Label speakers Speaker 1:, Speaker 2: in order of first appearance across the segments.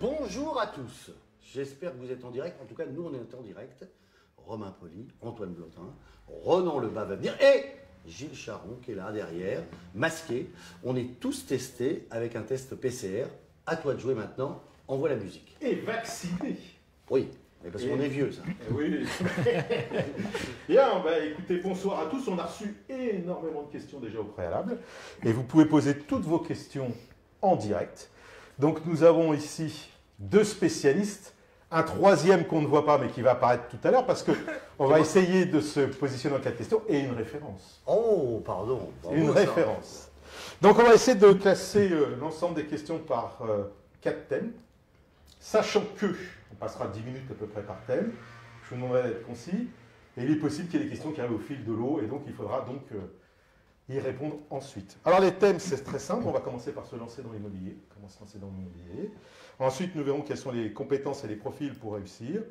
Speaker 1: Bonjour à tous. J'espère que vous êtes en direct. En tout cas, nous, on est en direct. Romain Poli, Antoine Blotin, Ronan Lebas va venir et Gilles Charon qui est là derrière, masqué. On est tous testés avec un test PCR. À toi de jouer maintenant. Envoie la musique.
Speaker 2: Et vacciné.
Speaker 1: Oui, mais parce qu'on est vieux, ça.
Speaker 2: Eh Oui. Bien, bah, écoutez, bonsoir à tous. On a reçu énormément de questions déjà au préalable. Et vous pouvez poser toutes vos questions en direct. Donc nous avons ici deux spécialistes, un troisième qu'on ne voit pas mais qui va apparaître tout à l'heure parce qu'on va essayer de se positionner en quatre questions et une référence.
Speaker 1: Oh, pardon.
Speaker 2: Une référence. Donc on va essayer de classer euh, l'ensemble des questions par euh, quatre thèmes, sachant que, on passera 10 minutes à peu près par thème, je vous demanderai d'être concis, et il est possible qu'il y ait des questions qui arrivent au fil de l'eau, et donc il faudra donc euh, y répondre ensuite. Alors les thèmes, c'est très simple, on va commencer par se lancer dans l'immobilier, comment se lancer dans l'immobilier. Ensuite, nous verrons quelles sont les compétences et les profils pour réussir.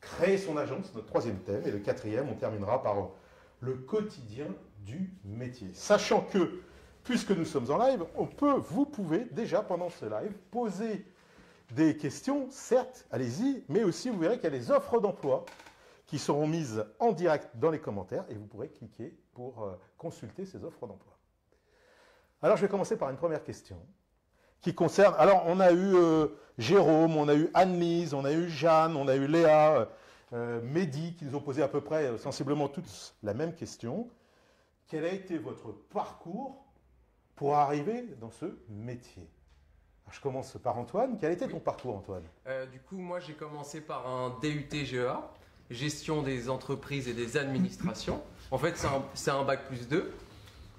Speaker 2: Créer son agence, notre troisième thème. Et le quatrième, on terminera par le quotidien du métier. Sachant que, puisque nous sommes en live, on peut, vous pouvez déjà pendant ce live poser des questions, certes, allez-y, mais aussi vous verrez qu'il y a des offres d'emploi qui seront mises en direct dans les commentaires et vous pourrez cliquer pour euh, consulter ces offres d'emploi. Alors je vais commencer par une première question qui concerne. Alors on a eu euh, Jérôme, on a eu Anne-Lise, on a eu Jeanne, on a eu Léa, euh, Mehdi qui nous ont posé à peu près euh, sensiblement tous la même question. Quel a été votre parcours pour arriver dans ce métier? Alors, Je commence par Antoine. Quel a été ton parcours, Antoine?
Speaker 3: Euh, du coup, moi, j'ai commencé par un DUT GEA, gestion des entreprises et des administrations. En fait, c'est un, bac plus 2.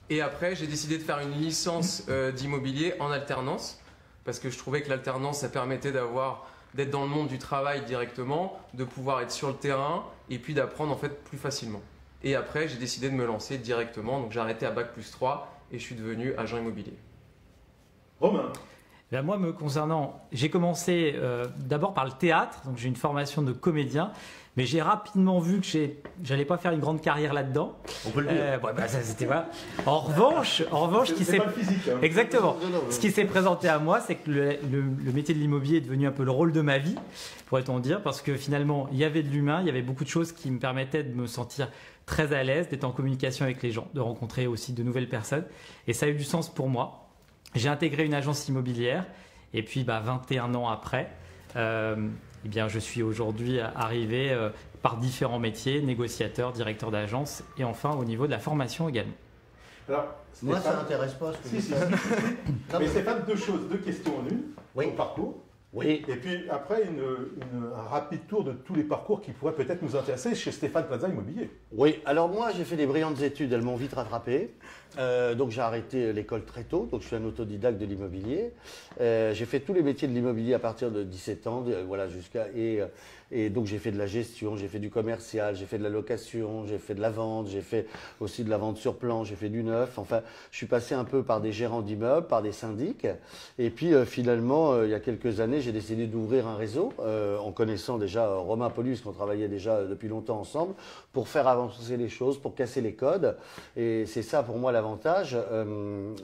Speaker 3: Et après, j'ai décidé de faire une licence euh, d'immobilier en alternance, parce que je trouvais que l'alternance, ça permettait d'avoir d'être dans le monde du travail directement, de pouvoir être sur le terrain et puis d'apprendre en fait plus facilement. Et après, j'ai décidé de me lancer directement, donc j'ai arrêté à bac plus 3 et je suis devenu agent immobilier.
Speaker 2: Romain.
Speaker 4: Ben, moi, me concernant, j'ai commencé euh, d'abord par le théâtre, donc j'ai une formation de comédien, mais j'ai rapidement vu que j'allais pas faire une grande carrière là-dedans.
Speaker 1: On peut le dire.
Speaker 4: Euh, ouais, bah, ça. En revanche, en revanche, ce qui s'est
Speaker 2: hein.
Speaker 4: Exactement. Ce qui s'est présenté à moi, c'est que le, le- le métier de l'immobilier est devenu un peu le rôle de ma vie, pourrait-on dire, parce que finalement, il y avait de l'humain, il y avait beaucoup de choses qui me permettaient de me sentir très à l'aise, d'être en communication avec les gens, de rencontrer aussi de nouvelles personnes. Et ça a eu du sens pour moi. J'ai intégré une agence immobilière, et puis bah, 21 ans après, euh, eh bien, je suis aujourd'hui arrivé euh, par différents métiers, négociateur, directeur d'agence, et enfin au niveau de la formation également.
Speaker 2: Alors,
Speaker 1: Moi, ça m'intéresse pas. Ce que
Speaker 2: Si, si, si.
Speaker 1: Non,
Speaker 2: Mais
Speaker 1: mais-
Speaker 2: Stéphane, deux choses, deux questions en une.
Speaker 1: Oui.
Speaker 2: Ton parcours.
Speaker 1: Oui.
Speaker 2: Et puis après, une- une- un rapide tour de tous les parcours qui pourraient peut-être nous intéresser chez Stéphane Plaza Immobilier.
Speaker 1: Oui, alors moi j'ai fait des brillantes études, elles m'ont vite rattrapé. Euh, donc j'ai arrêté l'école très tôt, donc je suis un autodidacte de l'immobilier. Euh, j'ai fait tous les métiers de l'immobilier à partir de 17 ans, de- voilà jusqu'à et, euh, et donc j'ai fait de la gestion, j'ai fait du commercial, j'ai fait de la location, j'ai fait de la vente, j'ai fait aussi de la vente sur plan, j'ai fait du neuf. Enfin, je suis passé un peu par des gérants d'immeubles, par des syndics, et puis euh, finalement euh, il y a quelques années j'ai décidé d'ouvrir un réseau euh, en connaissant déjà Romain Paulus qu'on travaillait déjà depuis longtemps ensemble pour faire avancer les choses, pour casser les codes. Et c'est ça pour moi l'avantage,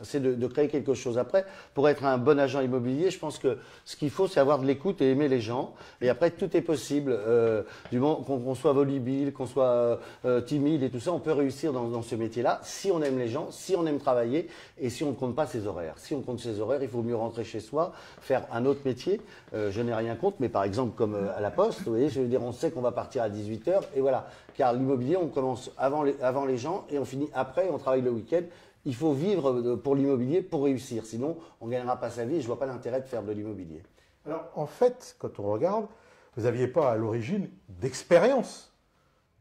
Speaker 1: c'est de créer quelque chose. Après, pour être un bon agent immobilier, je pense que ce qu'il faut, c'est avoir de l'écoute et aimer les gens. Et après, tout est possible. Euh, du moment qu'on soit volubile, qu'on soit euh, timide et tout ça, on peut réussir dans, ce métier-là si on aime les gens, si on aime travailler et si on ne compte pas ses horaires. Si on compte ses horaires, il faut mieux rentrer chez soi, faire un autre métier. Euh, je n'ai rien contre, mais par exemple comme à la poste, vous voyez, je veux dire, on sait qu'on va partir à 18h et voilà. Car l'immobilier, on commence avant les, avant les gens et on finit après, on travaille le week-end. Il faut vivre pour l'immobilier pour réussir. Sinon, on ne gagnera pas sa vie je ne vois pas l'intérêt de faire de l'immobilier.
Speaker 2: Alors, en fait, quand on regarde, vous n'aviez pas à l'origine d'expérience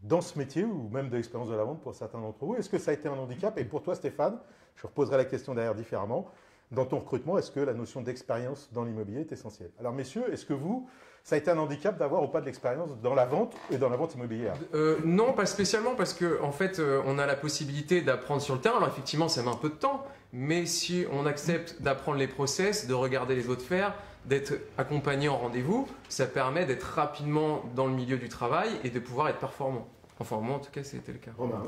Speaker 2: dans ce métier ou même de l'expérience de la vente pour certains d'entre vous. Est-ce que ça a été un handicap? Et pour toi, Stéphane, je reposerai la question derrière différemment. Dans ton recrutement, est-ce que la notion d'expérience dans l'immobilier est essentielle? Alors, messieurs, est-ce que vous, ça a été un handicap d'avoir ou pas de l'expérience dans la vente et dans la vente immobilière?
Speaker 3: Euh, Non, pas spécialement, parce qu'en en fait, euh, on a la possibilité d'apprendre sur le terrain. Alors, effectivement, ça met un peu de temps, mais si on accepte d'apprendre les process, de regarder les autres faire, d'être accompagné en rendez-vous, ça permet d'être rapidement dans le milieu du travail et de pouvoir être performant. Enfin, moi, en tout cas, c'était le cas.
Speaker 2: Romain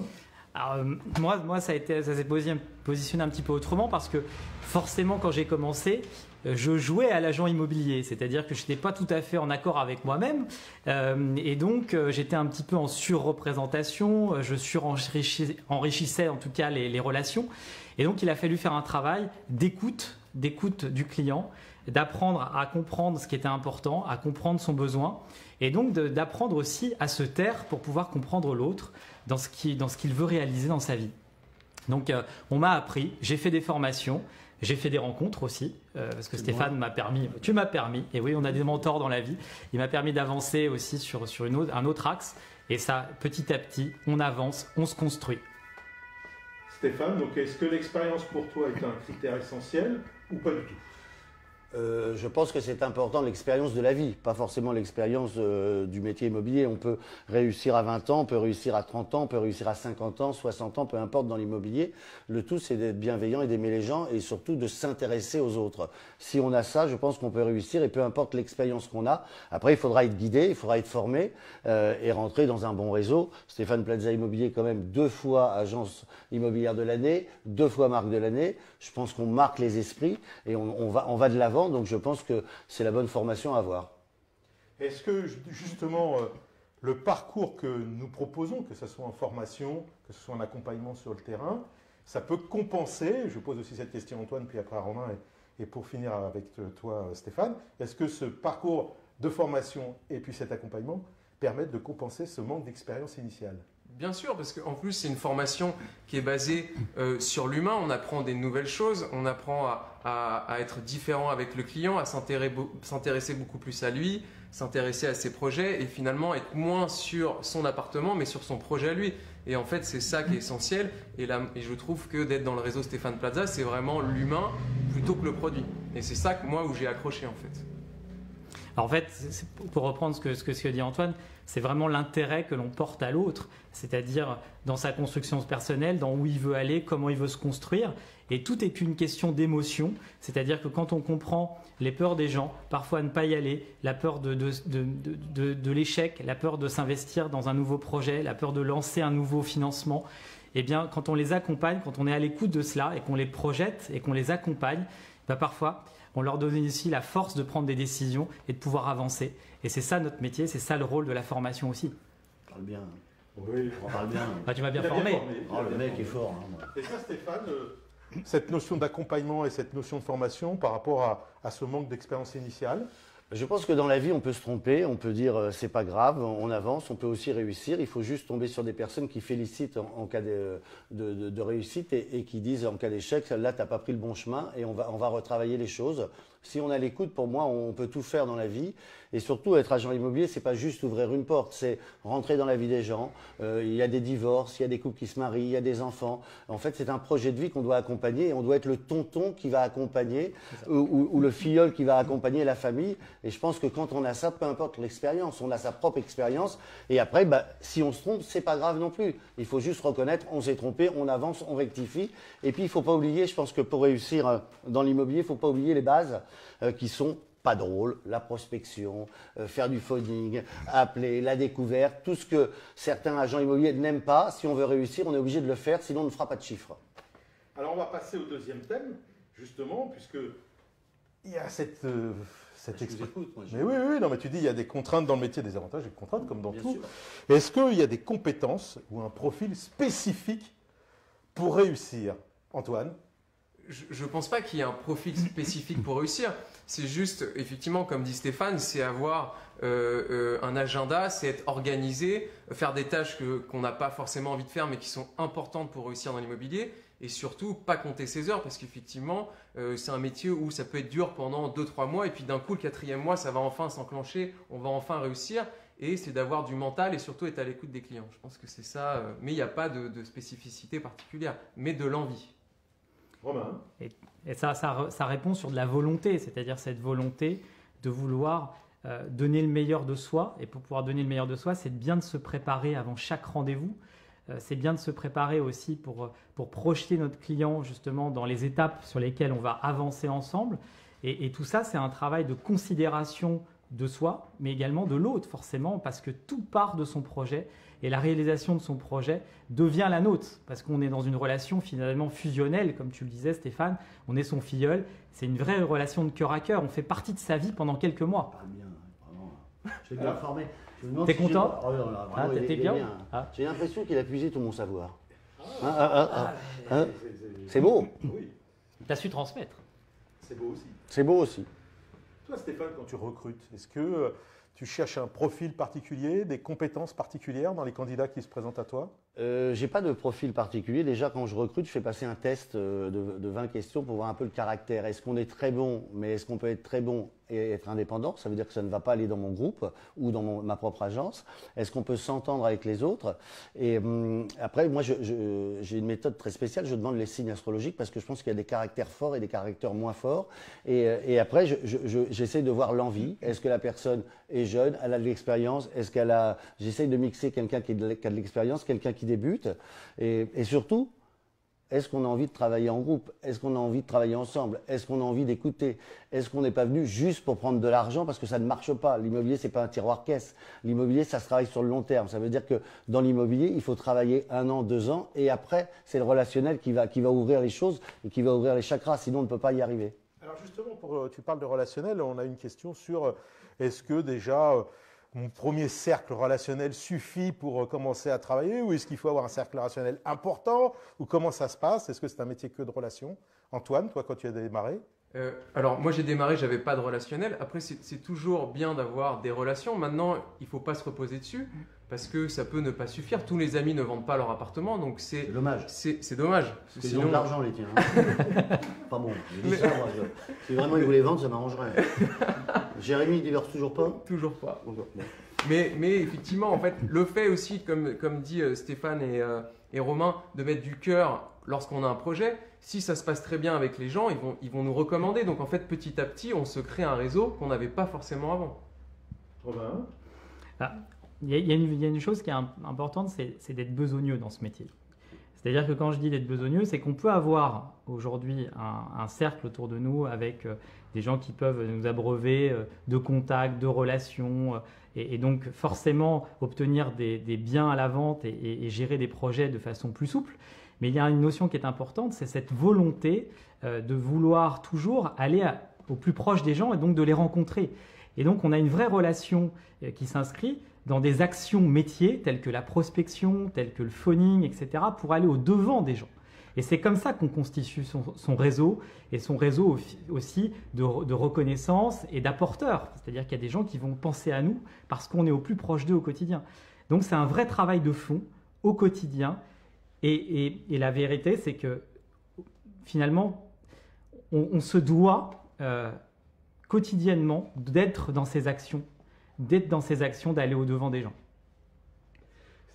Speaker 4: alors, euh, moi, ça s'est positionné un petit peu autrement parce que forcément, quand j'ai commencé, euh, je jouais à l'agent immobilier, c'est-à-dire que je n'étais pas tout à fait en accord avec moi-même, euh, et donc j'étais un petit peu en surreprésentation, je surenrichissais en tout cas les, les, relations, et donc il a fallu faire un travail d'écoute, d'écoute du client, d'apprendre à comprendre ce qui était important, à comprendre son besoin, et donc d'apprendre aussi à se taire pour pouvoir comprendre l'autre dans ce qu'il veut réaliser dans sa vie. Donc euh, on m'a appris, j'ai fait des formations, j'ai fait des rencontres aussi, euh, parce que Stéphane m'a permis, tu m'as permis, et oui, on a des mentors dans la vie, il m'a permis d'avancer aussi sur, sur une autre, un autre axe, et ça, petit à petit, on avance, on se construit.
Speaker 2: Stéphane, donc est-ce que l'expérience pour toi est un critère essentiel ou pas du tout?
Speaker 1: Euh, je pense que c'est important l'expérience de la vie, pas forcément l'expérience euh, du métier immobilier. On peut réussir à 20 ans, on peut réussir à 30 ans, on peut réussir à 50 ans, 60 ans, peu importe dans l'immobilier. Le tout, c'est d'être bienveillant et d'aimer les gens et surtout de s'intéresser aux autres. Si on a ça, je pense qu'on peut réussir et peu importe l'expérience qu'on a. Après, il faudra être guidé, il faudra être formé euh, et rentrer dans un bon réseau. Stéphane Plaza Immobilier, quand même, deux fois agence immobilière de l'année, deux fois marque de l'année. Je pense qu'on marque les esprits et on, va de l'avant donc je pense que c'est la bonne formation à avoir.
Speaker 2: Est-ce que justement euh, le parcours que nous proposons, que ce soit en formation, que ce soit en accompagnement sur le terrain, ça peut compenser, je pose aussi cette question Antoine, puis après Romain, et, pour finir avec toi Stéphane, est-ce que ce parcours de formation et puis cet accompagnement permettent de compenser ce manque d'expérience initiale?
Speaker 3: Bien sûr, parce qu'en plus, c'est une formation qui est basée euh, sur l'humain. On apprend des nouvelles choses, on apprend à, être différent avec le client, à s'intéresser beaucoup plus à lui, s'intéresser à ses projets et finalement être moins sur son appartement, mais sur son projet à lui. Et en fait, c'est ça qui est essentiel. Et, et je trouve que d'être dans le réseau Stéphane Plaza, c'est vraiment l'humain plutôt que le produit. Et c'est ça que moi où j'ai accroché en fait.
Speaker 4: En fait, pour reprendre ce que, ce que dit Antoine, c'est vraiment l'intérêt que l'on porte à l'autre, c'est-à-dire dans sa construction personnelle, dans où il veut aller, comment il veut se construire. Et tout est qu'une question d'émotion, c'est-à-dire que quand on comprend les peurs des gens, parfois ne pas y aller, la peur de, de, l'échec, la peur de s'investir dans un nouveau projet, la peur de lancer un nouveau financement, eh bien, quand on les accompagne, quand on est à l'écoute de cela et qu'on les projette et qu'on les accompagne, bah, parfois, on leur donne ici la force de prendre des décisions et de pouvoir avancer. Et c'est ça notre métier, c'est ça le rôle de la formation aussi.
Speaker 1: On parle bien.
Speaker 2: Oui,
Speaker 1: on parle bien.
Speaker 4: Ah, tu m'as bien, formé.
Speaker 1: Oh, le mec est fort. Hein,
Speaker 2: et ça, Stéphane, euh, cette notion d'accompagnement et cette notion de formation par rapport à, à ce manque d'expérience initiale
Speaker 1: je pense que dans la vie, on peut se tromper, on peut dire euh, c'est pas grave, on avance, on peut aussi réussir. Il faut juste tomber sur des personnes qui félicitent en, cas de, réussite et, qui disent en cas d'échec, là, tu n'as pas pris le bon chemin et on va retravailler les choses. Si on a l'écoute, pour moi, on peut tout faire dans la vie. Et surtout, être agent immobilier, c'est pas juste ouvrir une porte, c'est rentrer dans la vie des gens. Euh, il y a des divorces, il y a des couples qui se marient, il y a des enfants. En fait, c'est un projet de vie qu'on doit accompagner. Et on doit être le tonton qui va accompagner ou, ou, le filleul qui va accompagner la famille. Et je pense que quand on a ça, peu importe l'expérience, on a sa propre expérience. Et après, bah, si on se trompe, c'est pas grave non plus. Il faut juste reconnaître, on s'est trompé, on avance, on rectifie. Et puis, il faut pas oublier, je pense que pour réussir euh, dans l'immobilier, il faut pas oublier les bases euh, qui sont pas drôles, la prospection, euh, faire du phoning, appeler, la découverte, tout ce que certains agents immobiliers n'aiment pas. Si on veut réussir, on est obligé de le faire, sinon on ne fera pas de chiffres.
Speaker 2: Alors on va passer au deuxième thème, justement, puisque il y a cette, cette
Speaker 1: Je vous
Speaker 2: expérience.
Speaker 1: écoute, moi,
Speaker 2: Mais oui, oui, non, mais tu dis il y a des contraintes dans le métier, des avantages et des contraintes comme dans
Speaker 1: Bien
Speaker 2: tout. Est-ce qu'il y a des compétences ou un profil spécifique pour réussir? Antoine?
Speaker 3: Je ne pense pas qu'il y ait un profil spécifique pour réussir. C'est juste, effectivement, comme dit Stéphane, c'est avoir euh, euh, un agenda, c'est être organisé, faire des tâches qu'on n'a pas forcément envie de faire, mais qui sont importantes pour réussir dans l'immobilier. Et surtout, pas compter ses heures, parce qu'effectivement, euh, c'est un métier où ça peut être dur pendant 2-3 mois, et puis d'un coup, le quatrième mois, ça va enfin s'enclencher, on va enfin réussir. Et c'est d'avoir du mental et surtout être à l'écoute des clients. Je pense que c'est ça. mais il n'y a pas de, de spécificité particulière, mais de l'envie.
Speaker 4: Et ça, ça, répond sur de la volonté, c'est-à-dire cette volonté de vouloir euh, donner le meilleur de soi. Et pour pouvoir donner le meilleur de soi, c'est bien de se préparer avant chaque rendez-vous. Euh, c'est bien de se préparer aussi pour, pour projeter notre client justement dans les étapes sur lesquelles on va avancer ensemble. Et tout ça, c'est un travail de considération de soi, mais également de l'autre, forcément, parce que tout part de son projet et la réalisation de son projet devient la nôtre, parce qu'on est dans une relation finalement fusionnelle, comme tu le disais Stéphane, on est son filleul, c'est une vraie relation de cœur à cœur, on fait partie de sa vie pendant quelques mois.
Speaker 1: Parle bien, vraiment. Je bien formé.
Speaker 4: T'es
Speaker 1: si
Speaker 4: content
Speaker 1: Oh, non, là,
Speaker 4: Ah,
Speaker 1: il
Speaker 4: t'étais
Speaker 1: est- il est
Speaker 4: bien Ah.
Speaker 1: J'ai l'impression qu'il a puisé tout mon savoir. Ah, ah, ah, C'est beau,
Speaker 2: Oui,
Speaker 4: Tu as su transmettre.
Speaker 2: c'est beau aussi.
Speaker 1: c'est beau aussi.
Speaker 2: Toi, Stéphane, quand tu recrutes, est-ce que euh, tu cherches un profil particulier, des compétences particulières dans les candidats qui se présentent à toi?
Speaker 1: Euh, j'ai pas de profil particulier. Déjà, quand je recrute, je fais passer un test euh, de, de 20 questions pour voir un peu le caractère. Est-ce qu'on est très bon, mais est-ce qu'on peut être très bon et être indépendant? Ça veut dire que ça ne va pas aller dans mon groupe ou dans ma propre agence. Est-ce qu'on peut s'entendre avec les autres? Et hum, après, moi, j'ai une méthode très spéciale. Je demande les signes astrologiques parce que je pense qu'il y a des caractères forts et des caractères moins forts. Et, euh, après, je- je- je- j'essaie de voir l'envie. Est-ce que la personne est jeune, elle a de l'expérience Est-ce qu'elle a J'essaie de mixer quelqu'un qui a de l'expérience, quelqu'un qui débute, et, et surtout, est-ce qu'on a envie de travailler en groupe? Est-ce qu'on a envie de travailler ensemble? Est-ce qu'on a envie d'écouter? Est-ce qu'on n'est pas venu juste pour prendre de l'argent parce que ça ne marche pas? L'immobilier, c'est pas un tiroir caisse. L'immobilier, ça se travaille sur le long terme. Ça veut dire que dans l'immobilier, il faut travailler un an, deux ans, et après, c'est le relationnel qui va, qui va ouvrir les choses et qui va ouvrir les chakras. Sinon, on ne peut pas y arriver.
Speaker 2: Alors justement, euh, tu parles de relationnel, on a une question sur euh, est-ce que déjà euh, mon premier cercle relationnel suffit pour euh, commencer à travailler ou est-ce qu'il faut avoir un cercle relationnel important ou comment ça se passe? Est-ce que c'est un métier que de relations Antoine, toi quand tu as démarré?
Speaker 3: Euh, alors moi j'ai démarré, j'avais pas de relationnel. Après c'est toujours bien d'avoir des relations. Maintenant il faut pas se reposer dessus parce que ça peut ne pas suffire. Tous les amis ne vendent pas leur appartement, donc c'est
Speaker 1: C'est dommage.
Speaker 3: c'est dommage.
Speaker 1: Parce
Speaker 3: Sinon-
Speaker 1: ont de l'argent, les tiens. hein. pas bon. Je dis ça, moi, je- Si vraiment ils voulaient vendre, ça m'arrangerait. Jérémy, il divorce toujours pas
Speaker 3: Toujours pas. Mais, mais effectivement, en fait, le fait aussi, comme, comme dit euh, Stéphane et, euh, et Romain, de mettre du cœur lorsqu'on a un projet, si ça se passe très bien avec les gens, ils vont, ils vont nous recommander. Donc en fait, petit à petit, on se crée un réseau qu'on n'avait pas forcément avant.
Speaker 2: Romain
Speaker 4: Il y, a, une, chose qui est im- importante, c'est d'être besogneux dans ce métier. C'est-à-dire que quand je dis d'être besogneux, c'est qu'on peut avoir aujourd'hui un, cercle autour de nous avec euh, des gens qui peuvent nous abreuver euh, de contacts, de relations, euh, et, donc forcément obtenir des, biens à la vente et, gérer des projets de façon plus souple. Mais il y a une notion qui est importante, c'est cette volonté de vouloir toujours aller au plus proche des gens et donc de les rencontrer. Et donc on a une vraie relation qui s'inscrit dans des actions métiers telles que la prospection, telles que le phoning, etc., pour aller au devant des gens. Et c'est comme ça qu'on constitue son, réseau et son réseau au- aussi de, re- de reconnaissance et d'apporteurs. C'est-à-dire qu'il y a des gens qui vont penser à nous parce qu'on est au plus proche d'eux au quotidien. Donc c'est un vrai travail de fond au quotidien. Et, la vérité, c'est que finalement, on, on se doit euh, quotidiennement d'être dans ces actions, d'être dans ces actions, d'aller au devant des gens.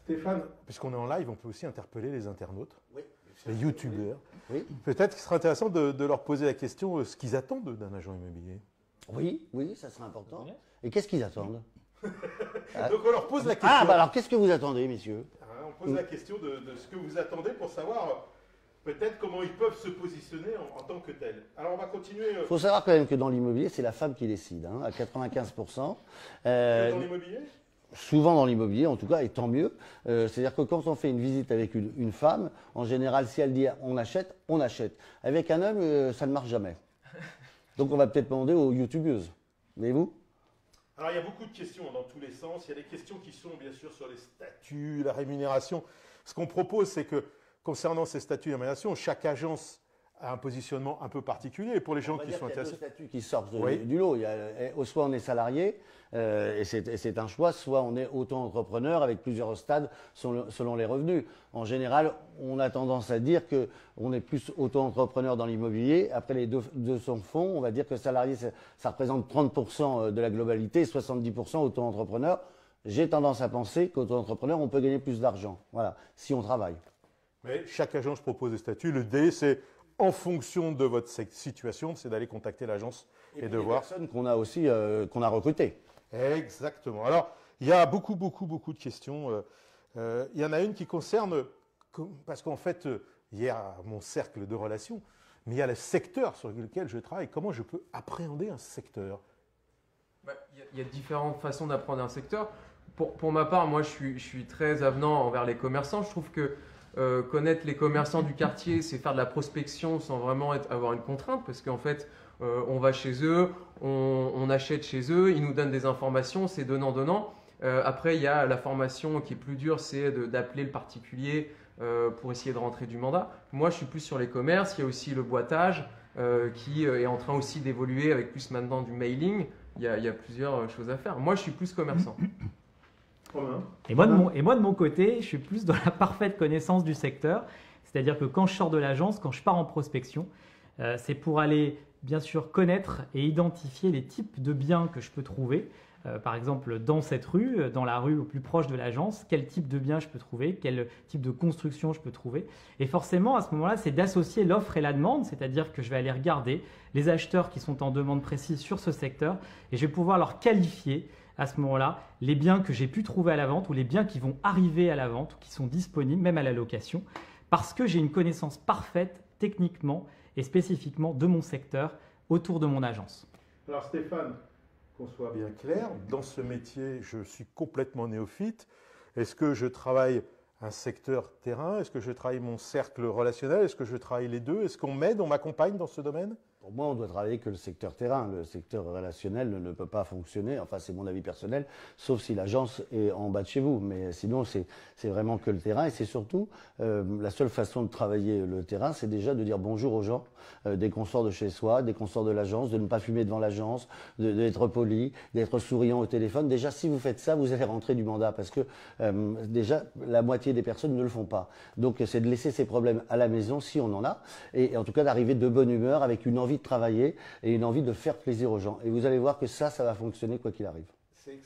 Speaker 2: Stéphane, puisqu'on est en live, on peut aussi interpeller les internautes,
Speaker 1: Oui.
Speaker 2: les youtubeurs.
Speaker 1: Oui.
Speaker 2: Peut-être qu'il serait intéressant de, de leur poser la question euh, ce qu'ils attendent d'un agent immobilier.
Speaker 1: Oui, oui, ça serait important. Et qu'est-ce qu'ils attendent? Ah.
Speaker 2: Donc on leur pose la question.
Speaker 1: Ah, bah alors qu'est-ce que vous attendez, messieurs?
Speaker 2: Hein, on pose la question de, de ce que vous attendez pour savoir euh, peut-être comment ils peuvent se positionner en, en tant que tels. Alors on va continuer. euh,
Speaker 1: Il faut savoir quand même que dans l'immobilier, c'est la femme qui décide, hein, à 95%. Euh,
Speaker 2: dans l'immobilier?
Speaker 1: Souvent dans l'immobilier, en tout cas, et tant mieux. Euh, C'est-à-dire que quand on fait une visite avec une, une femme, en général, si elle dit on achète, on achète. Avec un homme, euh, ça ne marche jamais. Donc on va peut-être demander aux youtubeuses. Mais vous?
Speaker 2: Alors il y a beaucoup de questions dans tous les sens. Il y a des questions qui sont bien sûr sur les statuts, la rémunération. Ce qu'on propose, c'est que concernant ces statuts de rémunération, chaque agence a un positionnement un peu particulier. Et pour les gens qui sont
Speaker 1: qu'il y a deux
Speaker 2: intéressés,
Speaker 1: statuts qui sortent de-
Speaker 2: Oui.
Speaker 1: du lot. Il y a, euh, soit on est salarié, euh, et c'est un choix, soit on est auto-entrepreneur avec plusieurs stades selon, selon les revenus. En général, on a tendance à dire que on est plus auto-entrepreneur dans l'immobilier. Après les deux, deux sont fonds, on va dire que salarié, ça, ça représente 30% de la globalité, et 70% auto-entrepreneur. J'ai tendance à penser qu'auto-entrepreneur, on peut gagner plus d'argent. Voilà, si on travaille.
Speaker 2: Mais chaque agence propose des statuts. Le D, c'est en fonction de votre situation, c'est d'aller contacter l'agence et, de
Speaker 1: les
Speaker 2: voir.
Speaker 1: personnes qu'on a aussi, euh, qu'on a recrutées.
Speaker 2: Exactement. Alors, il y a beaucoup, beaucoup, beaucoup de questions. Euh, euh, il y en a une qui concerne, parce qu'en fait, il y a mon cercle de relations, mais il y a le secteur sur lequel je travaille. Comment je peux appréhender un secteur?
Speaker 3: Bah, Il y a- il y, a différentes façons d'apprendre un secteur. Pour, pour ma part, moi, je suis, je suis très avenant envers les commerçants. Je trouve que euh, connaître les commerçants du quartier, c'est faire de la prospection sans vraiment avoir une contrainte, parce qu'en fait, euh, on va chez eux, on, achète chez eux, ils nous donnent des informations, c'est donnant-donnant. Euh, après, il y a la formation qui est plus dure, c'est d'appeler le particulier pour essayer de rentrer du mandat. Moi, je suis plus sur les commerces. Il y a aussi le boitage qui est en train aussi d'évoluer avec plus maintenant du mailing. Il y, a, plusieurs choses à faire. Moi, je suis plus commerçant.
Speaker 4: Et moi, de mon, et moi, de mon côté, je suis plus dans la parfaite connaissance du secteur. C'est-à-dire que quand je sors de l'agence, quand je pars en prospection, euh, c'est pour aller, bien sûr, connaître et identifier les types de biens que je peux trouver. Euh, par exemple, dans cette rue, euh, dans la rue au plus proche de l'agence, quel type de biens je peux trouver, quel type de construction je peux trouver. Et forcément, à ce moment-là, c'est d'associer l'offre et la demande, c'est-à-dire que je vais aller regarder les acheteurs qui sont en demande précise sur ce secteur et je vais pouvoir leur qualifier à ce moment-là les biens que j'ai pu trouver à la vente ou les biens qui vont arriver à la vente ou qui sont disponibles même à la location parce que j'ai une connaissance parfaite techniquement et spécifiquement de mon secteur autour de mon agence.
Speaker 2: Alors Stéphane, qu'on soit bien clair, dans ce métier, je suis complètement néophyte. Est-ce que je travaille un secteur terrain? Est-ce que je travaille mon cercle relationnel? Est-ce que je travaille les deux? Est-ce qu'on m'aide, on m'accompagne dans ce domaine?
Speaker 1: Pour moi, on doit travailler que le secteur terrain. Le secteur relationnel ne peut pas fonctionner, enfin c'est mon avis personnel, sauf si l'agence est en bas de chez vous. Mais sinon, c'est vraiment que le terrain. Et c'est surtout, euh, la seule façon de travailler le terrain, c'est déjà de dire bonjour aux gens, euh, dès qu'on sort de chez soi, dès qu'on sort de l'agence, de ne pas fumer devant l'agence, d'être poli, d'être souriant au téléphone. Déjà, si vous faites ça, vous allez rentrer du mandat parce que euh, déjà, la moitié des personnes ne le font pas. Donc, c'est de laisser ses problèmes à la maison, si on en a, et en tout cas d'arriver de bonne humeur, avec une envie de travailler et une envie de faire plaisir aux gens. Et vous allez voir que ça, ça va fonctionner quoi qu'il arrive.
Speaker 2: C'est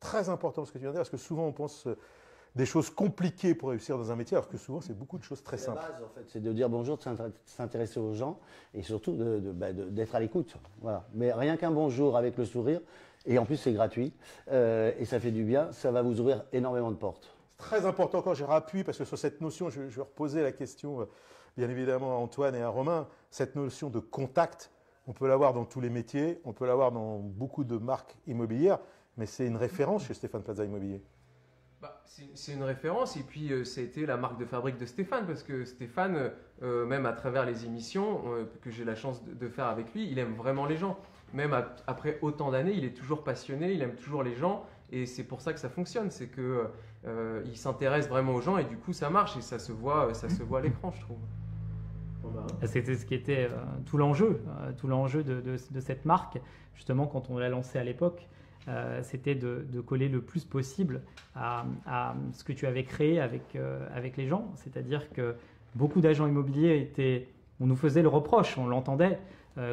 Speaker 2: très important ce que tu viens de dire, parce que souvent on pense euh, des choses compliquées pour réussir dans un métier, alors que souvent c'est beaucoup de choses très
Speaker 1: La
Speaker 2: simples.
Speaker 1: base, en fait, c'est de dire bonjour, de s'intér- s'intéresser aux gens et surtout de- de- bah, de- d'être à l'écoute. Voilà. Mais rien qu'un bonjour avec le sourire, et en plus c'est gratuit, euh, et ça fait du bien, ça va vous ouvrir énormément de portes.
Speaker 2: C'est très important quand j'ai rappuie, parce que sur cette notion, je, je vais reposer la question, euh, bien évidemment, à Antoine et à Romain, cette notion de contact, on peut l'avoir dans tous les métiers, on peut l'avoir dans beaucoup de marques immobilières, mais c'est une référence chez Stéphane Plaza Immobilier.
Speaker 3: Bah, c'est une référence et puis euh, ça a été la marque de fabrique de Stéphane parce que Stéphane, euh, même à travers les émissions euh, que j'ai la chance de, faire avec lui, il aime vraiment les gens. Même ap- après autant d'années, il est toujours passionné, il aime toujours les gens et c'est pour ça que ça fonctionne. C'est que euh, il s'intéresse vraiment aux gens et du coup ça marche et ça se voit, ça se voit à l'écran, je trouve.
Speaker 4: C'était ce qui était euh, tout l'enjeu, euh, tout l'enjeu de, cette marque, justement quand on l'a lancée à l'époque. euh, c'était de, coller le plus possible à, ce que tu avais créé avec, avec les gens. C'est-à-dire que beaucoup d'agents immobiliers étaient. On nous faisait le reproche, on l'entendait,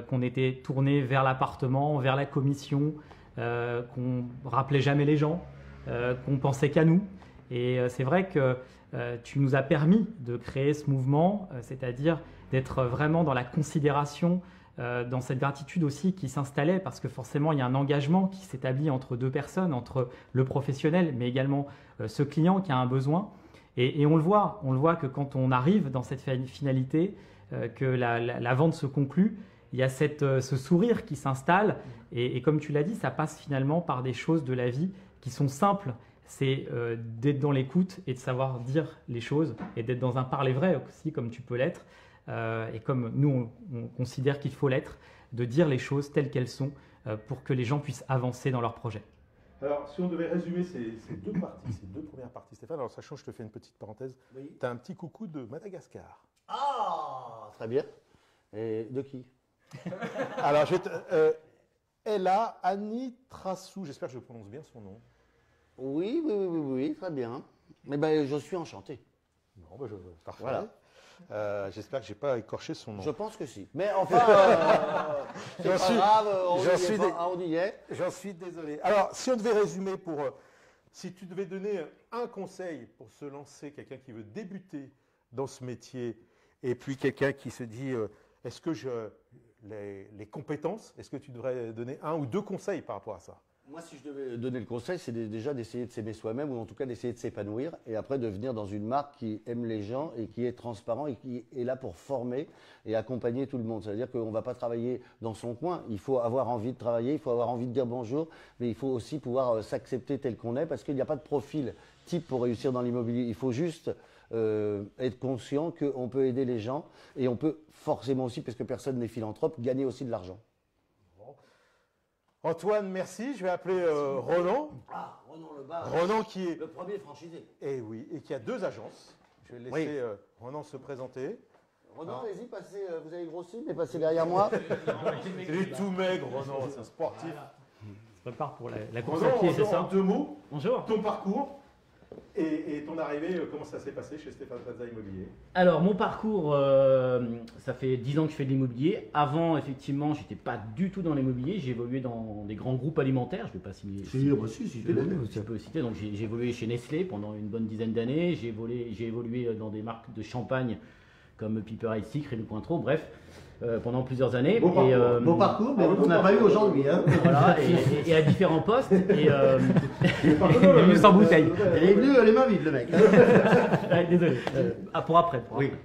Speaker 4: qu'on était tourné vers l'appartement, vers la commission, qu'on rappelait jamais les gens, qu'on pensait qu'à nous. Et c'est vrai que tu nous as permis de créer ce mouvement, c'est-à-dire d'être vraiment dans la considération, euh, dans cette gratitude aussi qui s'installait, parce que forcément il y a un engagement qui s'établit entre deux personnes, entre le professionnel, mais également euh, ce client qui a un besoin. Et, on le voit, on le voit que quand on arrive dans cette fi- finalité, euh, que la, vente se conclut, il y a cette, ce sourire qui s'installe. Et, comme tu l'as dit, ça passe finalement par des choses de la vie qui sont simples. C'est d'être dans l'écoute et de savoir dire les choses et d'être dans un parler vrai aussi, comme tu peux l'être. Euh, et comme nous, on, on considère qu'il faut l'être, de dire les choses telles qu'elles sont, euh, pour que les gens puissent avancer dans leur projet.
Speaker 2: Alors, si on devait résumer ces, ces deux parties, ces deux premières parties, Stéphane, alors sachant, je te fais une petite parenthèse,
Speaker 1: Oui.
Speaker 2: tu as un petit coucou de Madagascar.
Speaker 1: Ah, très bien. Et de qui?
Speaker 2: Alors, je vais te- euh, Ella Annie Trassou, j'espère que je prononce bien son nom.
Speaker 1: oui, oui, oui, oui, oui, très bien. Mais ben, je suis enchanté.
Speaker 2: Non, bah, je, parfait.
Speaker 1: Voilà.
Speaker 2: Euh, j'espère que j'ai pas écorché son nom.
Speaker 1: Je pense que si. Mais enfin, euh, c'est pas
Speaker 2: suis-
Speaker 1: grave, on y est on y.
Speaker 2: J'en suis désolé. Alors, si on devait résumer pour. euh, si tu devais donner un conseil pour se lancer, quelqu'un qui veut débuter dans ce métier, et puis quelqu'un qui se dit euh, est-ce que je. Les, les compétences, est-ce que tu devrais donner un ou deux conseils par rapport à ça?
Speaker 1: Moi, si je devais donner le conseil, c'est déjà d'essayer de s'aimer soi-même, ou en tout cas d'essayer de s'épanouir, et après de venir dans une marque qui aime les gens et qui est transparent et qui est là pour former et accompagner tout le monde. C'est-à-dire qu'on ne va pas travailler dans son coin. Il faut avoir envie de travailler, il faut avoir envie de dire bonjour, mais il faut aussi pouvoir euh, s'accepter tel qu'on est, parce qu'il n'y a pas de profil type pour réussir dans l'immobilier. Il faut juste euh, être conscient qu'on peut aider les gens et on peut forcément aussi, parce que personne n'est philanthrope, gagner aussi de l'argent.
Speaker 2: Antoine, merci. Je vais appeler euh, Roland.
Speaker 1: Ah, Renan Lebas,
Speaker 2: Roland qui est.
Speaker 1: le premier franchisé.
Speaker 2: Eh oui, et qui a deux agences. Je vais laisser
Speaker 1: Oui.
Speaker 2: euh, Roland se présenter.
Speaker 1: Renan,
Speaker 2: Non.
Speaker 1: allez-y, passez, euh, vous avez grossi, mais passez derrière moi.
Speaker 2: Il est tout maigre, Roland, c'est un sportif.
Speaker 4: Je prépare pour la, la course à pied,
Speaker 2: en,
Speaker 4: c'est
Speaker 2: en
Speaker 4: ça
Speaker 2: deux mots,
Speaker 4: Bonjour.
Speaker 2: ton parcours et, et ton arrivée, euh, comment ça s'est passé chez Stéphane Plaza Immobilier?
Speaker 5: Alors, mon parcours, euh, ça fait 10 ans que je fais de l'immobilier. Avant, effectivement, j'étais pas du tout dans l'immobilier. J'ai évolué dans des grands groupes alimentaires. Je vais pas citer.
Speaker 1: bah si, si,
Speaker 5: je, je peux citer. Donc, j'ai évolué chez Nestlé pendant une bonne dizaine d'années. J'ai évolué, j'ai évolué dans des marques de champagne comme Piper Ice Secret, Le Cointreau, bref, euh, pendant plusieurs années.
Speaker 1: Beau parcours,
Speaker 5: euh,
Speaker 1: beau parcours, mais on n'a pas eu aujourd'hui. Hein.
Speaker 5: Voilà, et, et- et à différents postes. Et,
Speaker 4: Il est venu sans bouteille.
Speaker 1: Il est venu les mains vides, le mec.
Speaker 5: désolé. Euh, ah, pour après. pour
Speaker 1: Oui.
Speaker 5: après.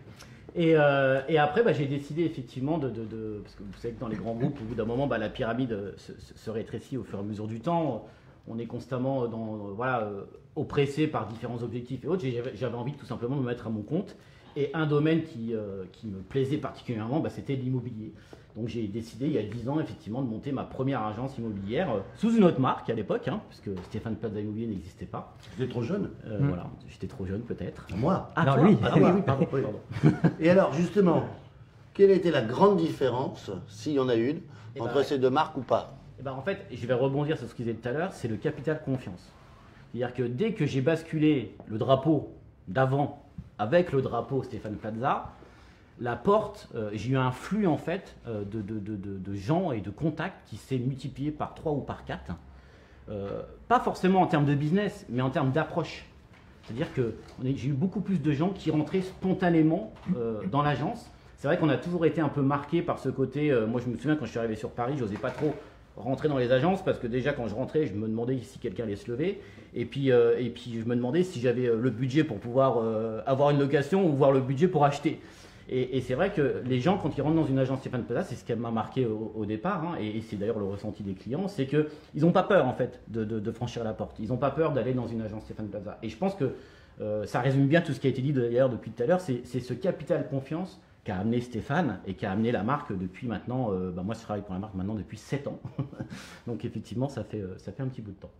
Speaker 5: Et, euh, et après, bah, j'ai décidé effectivement de, de- de- Parce que vous savez que dans les grands groupes, au bout d'un moment, bah, la pyramide se, rétrécit au fur et à mesure du temps. On est constamment dans, euh, voilà, oppressé par différents objectifs et autres. J'avais envie de tout simplement me mettre à mon compte. Et un domaine qui, euh, qui me plaisait particulièrement, bah, c'était l'immobilier. Donc j'ai décidé il y a 10 ans effectivement de monter ma première agence immobilière euh, sous une autre marque à l'époque, hein, puisque Stéphane Plaza Immobilier n'existait pas.
Speaker 1: J'étais trop jeune.
Speaker 5: Euh,
Speaker 4: Mm.
Speaker 5: Voilà, j'étais trop jeune peut-être.
Speaker 1: Moi
Speaker 5: Ah,
Speaker 4: Non,
Speaker 5: toi
Speaker 4: lui.
Speaker 5: Ah, oui,
Speaker 1: oui.
Speaker 5: pardon,
Speaker 1: Oui.
Speaker 5: pardon.
Speaker 1: Et alors, justement, quelle était la grande différence, s'il y en a une,
Speaker 5: Eh
Speaker 1: entre
Speaker 5: ben,
Speaker 1: ces deux marques ou pas
Speaker 5: Eh ben, en fait, je vais rebondir sur ce qu'ils disaient tout à l'heure, c'est le capital confiance. C'est-à-dire que dès que j'ai basculé le drapeau d'avant avec le drapeau Stéphane Plaza, la porte, euh, j'ai eu un flux en fait euh, de, de- de- gens et de contacts qui s'est multiplié par 3 ou par 4. pas forcément en termes de business, mais en termes d'approche. C'est-à-dire que j'ai eu beaucoup plus de gens qui rentraient spontanément euh, dans l'agence. C'est vrai qu'on a toujours été un peu marqué par ce côté. euh, moi, je me souviens quand je suis arrivé sur Paris, je n'osais pas trop rentrer dans les agences parce que déjà quand je rentrais, je me demandais si quelqu'un allait se lever. Et puis, euh, et puis je me demandais si j'avais euh, le budget pour pouvoir euh, avoir une location ou voir le budget pour acheter. Et, c'est vrai que les gens, quand ils rentrent dans une agence Stéphane Plaza, c'est ce qui m'a marqué au, départ, hein, et, c'est d'ailleurs le ressenti des clients, c'est qu'ils n'ont pas peur en fait de, franchir la porte. Ils n'ont pas peur d'aller dans une agence Stéphane Plaza. Et je pense que euh, ça résume bien tout ce qui a été dit d'ailleurs depuis tout à l'heure. C'est ce capital confiance qu'a amené Stéphane et qui a amené la marque depuis maintenant. euh, bah, moi, je travaille pour la marque maintenant depuis 7 ans. Donc effectivement, ça fait, euh, ça fait un petit bout de temps.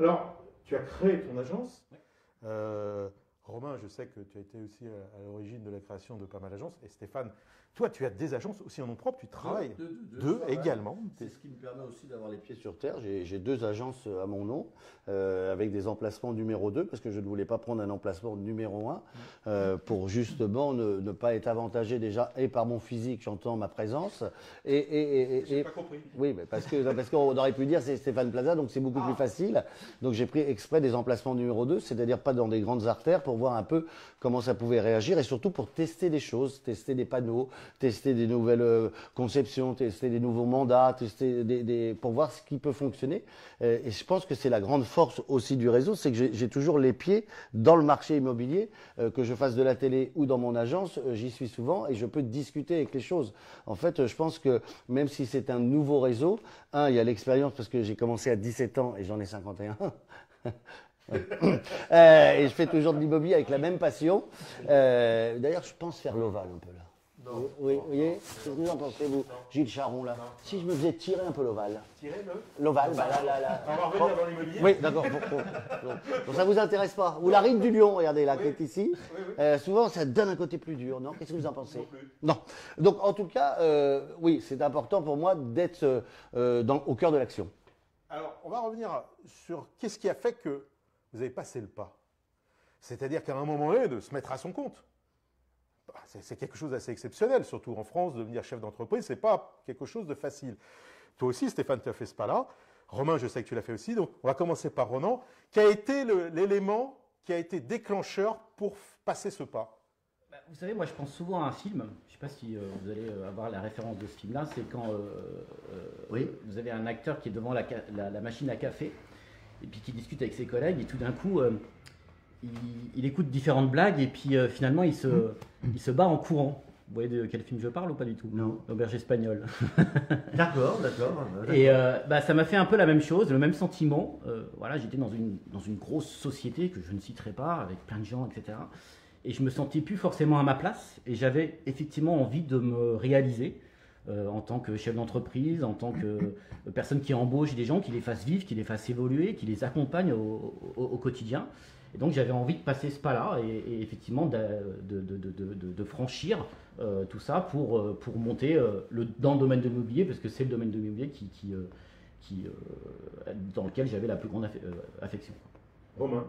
Speaker 2: Alors, tu as créé ton agence. Euh, Romain, je sais que tu as été aussi à, à l'origine de la création de pas mal d'agences. Et Stéphane, toi, tu as des agences aussi en nom propre, tu travailles.
Speaker 1: Deux, deux, deux,
Speaker 2: Deux
Speaker 1: ouais.
Speaker 2: également.
Speaker 1: C'est ce qui me permet aussi d'avoir les pieds sur terre. J'ai deux agences à mon nom, euh, avec des emplacements numéro 2, parce que je ne voulais pas prendre un emplacement numéro 1, euh, pour justement ne, ne pas être avantagé déjà, et par mon physique, j'entends ma présence, et, et, et- et-
Speaker 2: pas compris.
Speaker 1: oui, mais parce que parce qu'on aurait pu dire c'est Stéphane Plaza, donc c'est beaucoup plus facile. Donc j'ai pris exprès des emplacements numéro 2, c'est-à-dire pas dans des grandes artères, pour voir un peu comment ça pouvait réagir et surtout pour tester des choses, tester des panneaux, tester des nouvelles euh, conceptions, tester des nouveaux mandats, tester des, des- pour voir ce qui peut fonctionner. Euh, et je pense que c'est la grande force aussi du réseau, c'est que j'ai toujours les pieds dans le marché immobilier, euh, que je fasse de la télé ou dans mon agence, j'y suis souvent et je peux discuter avec les choses. En fait, je pense que même si c'est un nouveau réseau, un, il y a l'expérience parce que j'ai commencé à 17 ans et j'en ai 51. Euh, et je fais toujours de l'immobilier avec la même passion. D'ailleurs, je pense faire l'ovale un peu là.
Speaker 2: Non.
Speaker 1: Oui, oui, vous voyez Qu'est-ce que vous en pensez, vous Gilles Charon, là Si je me faisais tirer un peu l'ovale.
Speaker 2: Tirez le.
Speaker 1: L'ovale, bah là, là, là.
Speaker 2: On va revenir dans l'immobilier.
Speaker 1: Oui, d'accord. Bon, bon, bon. Donc ça vous intéresse pas Ou la rime du lion, regardez là, qui est ici.
Speaker 2: Oui, oui.
Speaker 1: Euh, souvent, ça donne un côté plus dur, non? Qu'est-ce que vous en pensez?
Speaker 2: Non.
Speaker 1: Donc, en tout cas, euh, oui, c'est important pour moi d'être euh, au cœur de l'action.
Speaker 2: Alors, on va revenir sur qu'est-ce qui a fait que vous avez passé le pas. C'est-à-dire qu'à un moment donné, de se mettre à son compte. Bah, C'est quelque chose d'assez exceptionnel, surtout en France, devenir chef d'entreprise, c'est pas quelque chose de facile. Toi aussi, Stéphane, tu as fait ce pas-là. Romain, je sais que tu l'as fait aussi. Donc, on va commencer par Ronan, qui a été l'élément qui a été déclencheur pour passer ce pas?
Speaker 5: Bah, Vous savez, moi je pense souvent à un film, je ne sais pas si euh, vous allez euh, avoir la référence de ce film-là, c'est quand euh, euh, vous avez un acteur qui est devant la, la- machine à café et puis qui discute avec ses collègues et tout d'un coup il, il écoute différentes blagues et puis euh, finalement il se, il se bat en courant. Vous voyez de quel film je parle ou pas du tout?
Speaker 6: Non.
Speaker 5: L'auberge espagnole.
Speaker 6: D'accord, d'accord.
Speaker 5: Et euh, bah, ça m'a fait un peu la même chose, le même sentiment. Euh, voilà, j'étais dans une, dans une grosse société que je ne citerai pas, avec plein de gens, etc. Et je me sentais plus forcément à ma place. Et j'avais effectivement envie de me réaliser euh, en tant que chef d'entreprise, en tant que personne qui embauche des gens, qui les fasse vivre, qui les fasse évoluer, qui les accompagne au, au- au quotidien. Et donc j'avais envie de passer ce pas-là et, et effectivement de, de- de- de- de- de franchir euh, tout ça pour, euh, pour monter euh, le, dans le domaine de l'immobilier, parce que c'est le domaine de l'immobilier qui, qui, euh, qui, euh, dans lequel j'avais la plus grande affe- euh, affection.
Speaker 2: Romain.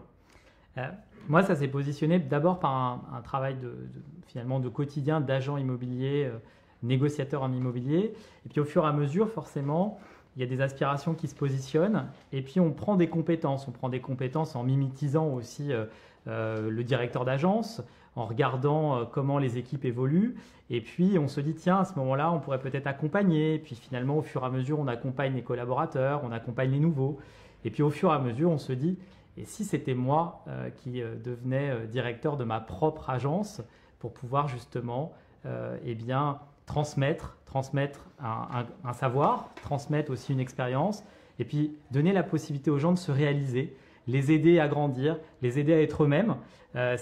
Speaker 4: Euh, moi, ça s'est positionné d'abord par un, un travail de, de- finalement de quotidien d'agent immobilier, euh, négociateur en immobilier. Et puis au fur et à mesure, forcément, il y a des aspirations qui se positionnent. Et puis on prend des compétences. On prend des compétences en mimétisant aussi euh, euh, le directeur d'agence, en regardant euh, comment les équipes évoluent. Et puis on se dit, tiens, à ce moment-là, on pourrait peut-être accompagner. Et puis finalement, au fur et à mesure, on accompagne les collaborateurs, on accompagne les nouveaux. Et puis au fur et à mesure, on se dit, et si c'était moi qui devenais directeur de ma propre agence pour pouvoir justement eh bien, transmettre, transmettre un, savoir, transmettre aussi une expérience, et puis donner la possibilité aux gens de se réaliser, les aider à grandir, les aider à être eux-mêmes. Euh,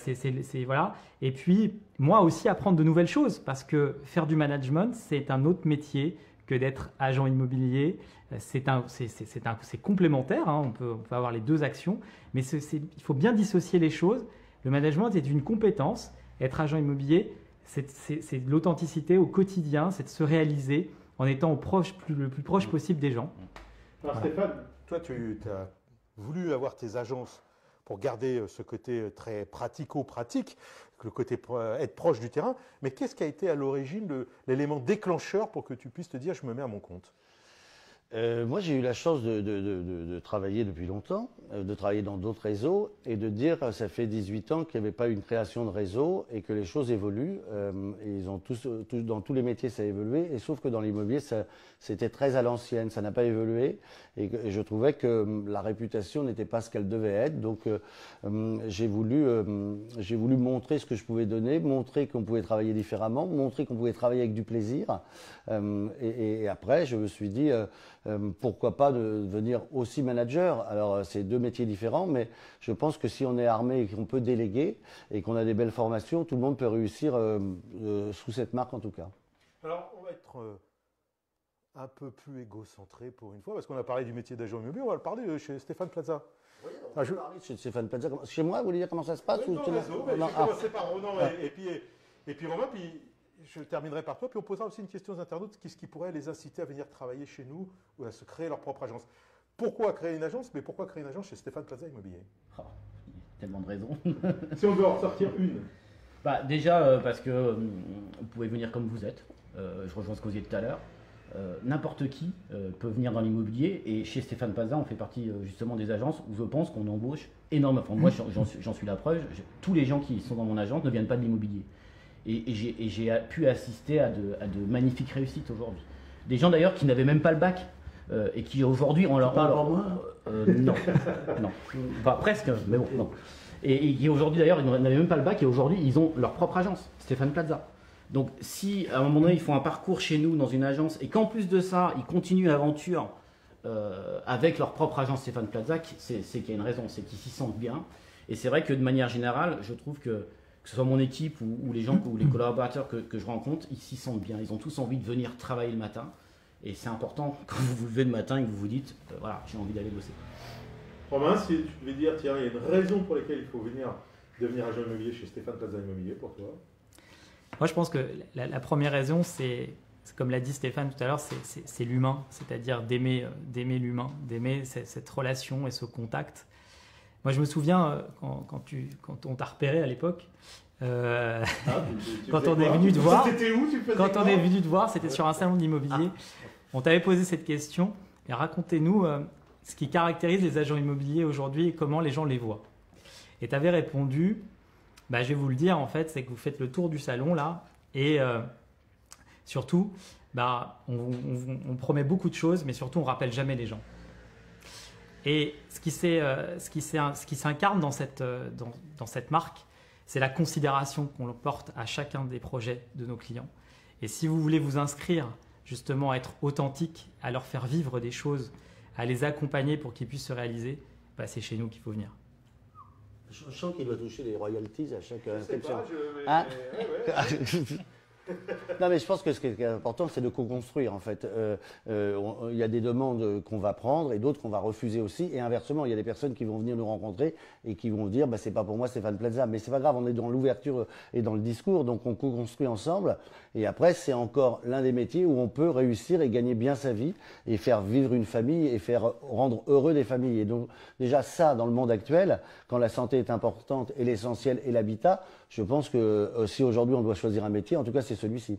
Speaker 4: voilà. Et puis, moi aussi, apprendre de nouvelles choses, parce que faire du management, c'est un autre métier que d'être agent immobilier. Euh, C'est un- complémentaire, hein, on, peut, on peut avoir les deux actions, mais il faut bien dissocier les choses. Le management est une compétence. Être agent immobilier, c'est l'authenticité au quotidien, c'est de se réaliser en étant au proche, plus- le plus proche possible des gens.
Speaker 2: Alors Stéphane, toi tu as voulu avoir tes agences pour garder euh, ce côté euh, très pratico-pratique, le côté euh, être proche du terrain, mais qu'est-ce qui a été à l'origine l'élément déclencheur pour que tu puisses te dire je me mets à mon compte?
Speaker 1: Euh, moi, j'ai eu la chance de, travailler depuis longtemps, euh, de travailler dans d'autres réseaux et de dire, euh, ça fait 18 ans qu'il n'y avait pas une création de réseau et que les choses évoluent. et ils ont tous, dans tous les métiers, ça a évolué. Et sauf que dans l'immobilier, c'était très à l'ancienne, ça n'a pas évolué. Et, je trouvais que hum, la réputation n'était pas ce qu'elle devait être. Donc, euh, hum, j'ai voulu, euh, j'ai voulu montrer ce que je pouvais donner, montrer qu'on pouvait travailler différemment, montrer qu'on pouvait travailler avec du plaisir. Et, après, je me suis dit, euh, pourquoi pas de devenir aussi manager? Alors, c'est deux métiers différents, mais je pense que si on est armé et qu'on peut déléguer et qu'on a des belles formations, tout le monde peut réussir sous cette marque en tout cas.
Speaker 2: Alors on va être un peu plus égocentré pour une fois, parce qu'on a parlé du métier d'agent immobilier, on va le parler euh, chez Stéphane Plaza. Ah, je-
Speaker 1: Parler Chez Stéphane Plaza, chez moi, vous voulez dire comment ça se passe
Speaker 2: Oui,
Speaker 1: ou
Speaker 2: dans
Speaker 1: tout
Speaker 2: le
Speaker 1: le-
Speaker 2: réseau, mais
Speaker 1: Non,
Speaker 2: je vais
Speaker 1: ah.
Speaker 2: commencer par Ronan et, et puis, et puis Romain, puis je terminerai par toi, puis on posera aussi une question aux internautes, qu'est-ce qui pourrait les inciter à venir travailler chez nous ou à se créer leur propre agence? Pourquoi créer une agence, mais pourquoi créer une agence chez Stéphane Plaza Immobilier?
Speaker 5: Oh, tellement de raisons.
Speaker 2: Si on doit en sortir une.
Speaker 5: Bah, déjà euh, parce que euh, vous pouvez venir comme vous êtes. Euh, je rejoins ce que vous disiez tout à l'heure. Euh, N'importe qui euh, peut venir dans l'immobilier et chez Stéphane Pazin, on fait partie euh, justement des agences où je pense qu'on embauche énormément. Enfin, moi, j'en- suis, la preuve. Je- tous les gens qui sont dans mon agence ne viennent pas de l'immobilier. Et, et j'ai- pu assister à de, à de magnifiques réussites aujourd'hui. Des gens d'ailleurs qui n'avaient même pas le bac et qui aujourd'hui on leur euh, non, non, enfin presque, mais bon, non. Et, et qui aujourd'hui d'ailleurs ils n'avaient même pas le bac et aujourd'hui ils ont leur propre agence, Stéphane Plaza. Donc si à un moment donné ils font un parcours chez nous dans une agence et qu'en plus de ça ils continuent l'aventure euh, avec leur propre agence Stéphane Plaza, c'est qu'il y a une raison, c'est qu'ils s'y sentent bien. Et c'est vrai que de manière générale, je trouve que que ce soit mon équipe ou, les gens ou les collaborateurs que, que je rencontre, ils s'y sentent bien. Ils ont tous envie de venir travailler le matin. Et c'est important quand vous vous levez le matin et que vous vous dites, euh, voilà, j'ai envie d'aller bosser.
Speaker 2: Romain, si tu devais dire, tiens, il y a une raison pour laquelle il faut venir devenir agent immobilier chez Stéphane Plaza Immobilier pour toi
Speaker 4: Moi, je pense que la, la première raison, c'est, comme l'a dit Stéphane tout à l'heure, c'est, l'humain, c'est-à-dire d'aimer, euh, d'aimer l'humain, d'aimer cette, relation et ce contact. Moi, je me souviens euh, quand, quand, tu, quand on t'a repéré à l'époque, euh,
Speaker 2: Ah, tu- tu- tu
Speaker 4: Quand on est venu te voir-
Speaker 2: où tu
Speaker 4: quand on est venu te voir, c'était sur un salon de l'immobilier.
Speaker 2: Ah.
Speaker 4: On t'avait posé cette question. Et racontez-nous euh, ce qui caractérise les agents immobiliers aujourd'hui et comment les gens les voient. Et tu avais répondu, bah, je vais vous le dire en fait, c'est que vous faites le tour du salon là et euh, surtout, bah, on, promet beaucoup de choses, mais surtout on rappelle jamais les gens. Et ce qui euh, s'incarne dans cette, euh, dans cette marque, c'est la considération qu'on porte à chacun des projets de nos clients. Et si vous voulez vous inscrire justement à être authentique, à leur faire vivre des choses, à les accompagner pour qu'ils puissent se réaliser, bah, c'est chez nous qu'il faut venir.
Speaker 1: Je je sens qu'il doit toucher les royalties à chaque
Speaker 2: Je sais
Speaker 1: inscription.
Speaker 2: pas, je-
Speaker 1: Ah.
Speaker 2: ouais, ouais.
Speaker 1: non, mais je pense que ce qui est important, c'est de co-construire, en fait. Euh, euh, Il y a des demandes qu'on va prendre et d'autres qu'on va refuser aussi. Et inversement, il y a des personnes qui vont venir nous rencontrer et qui vont dire, bah, c'est pas pour moi Stéphane Plaza. Mais c'est pas grave, on est dans l'ouverture et dans le discours, donc on co-construit ensemble. Et après, c'est encore l'un des métiers où on peut réussir et gagner bien sa vie et faire vivre une famille et faire rendre heureux des familles. Et donc, déjà, ça, dans le monde actuel, quand la santé est importante et l'essentiel est l'habitat, je pense que euh, si aujourd'hui on doit choisir un métier, en tout cas, c'est celui-ci.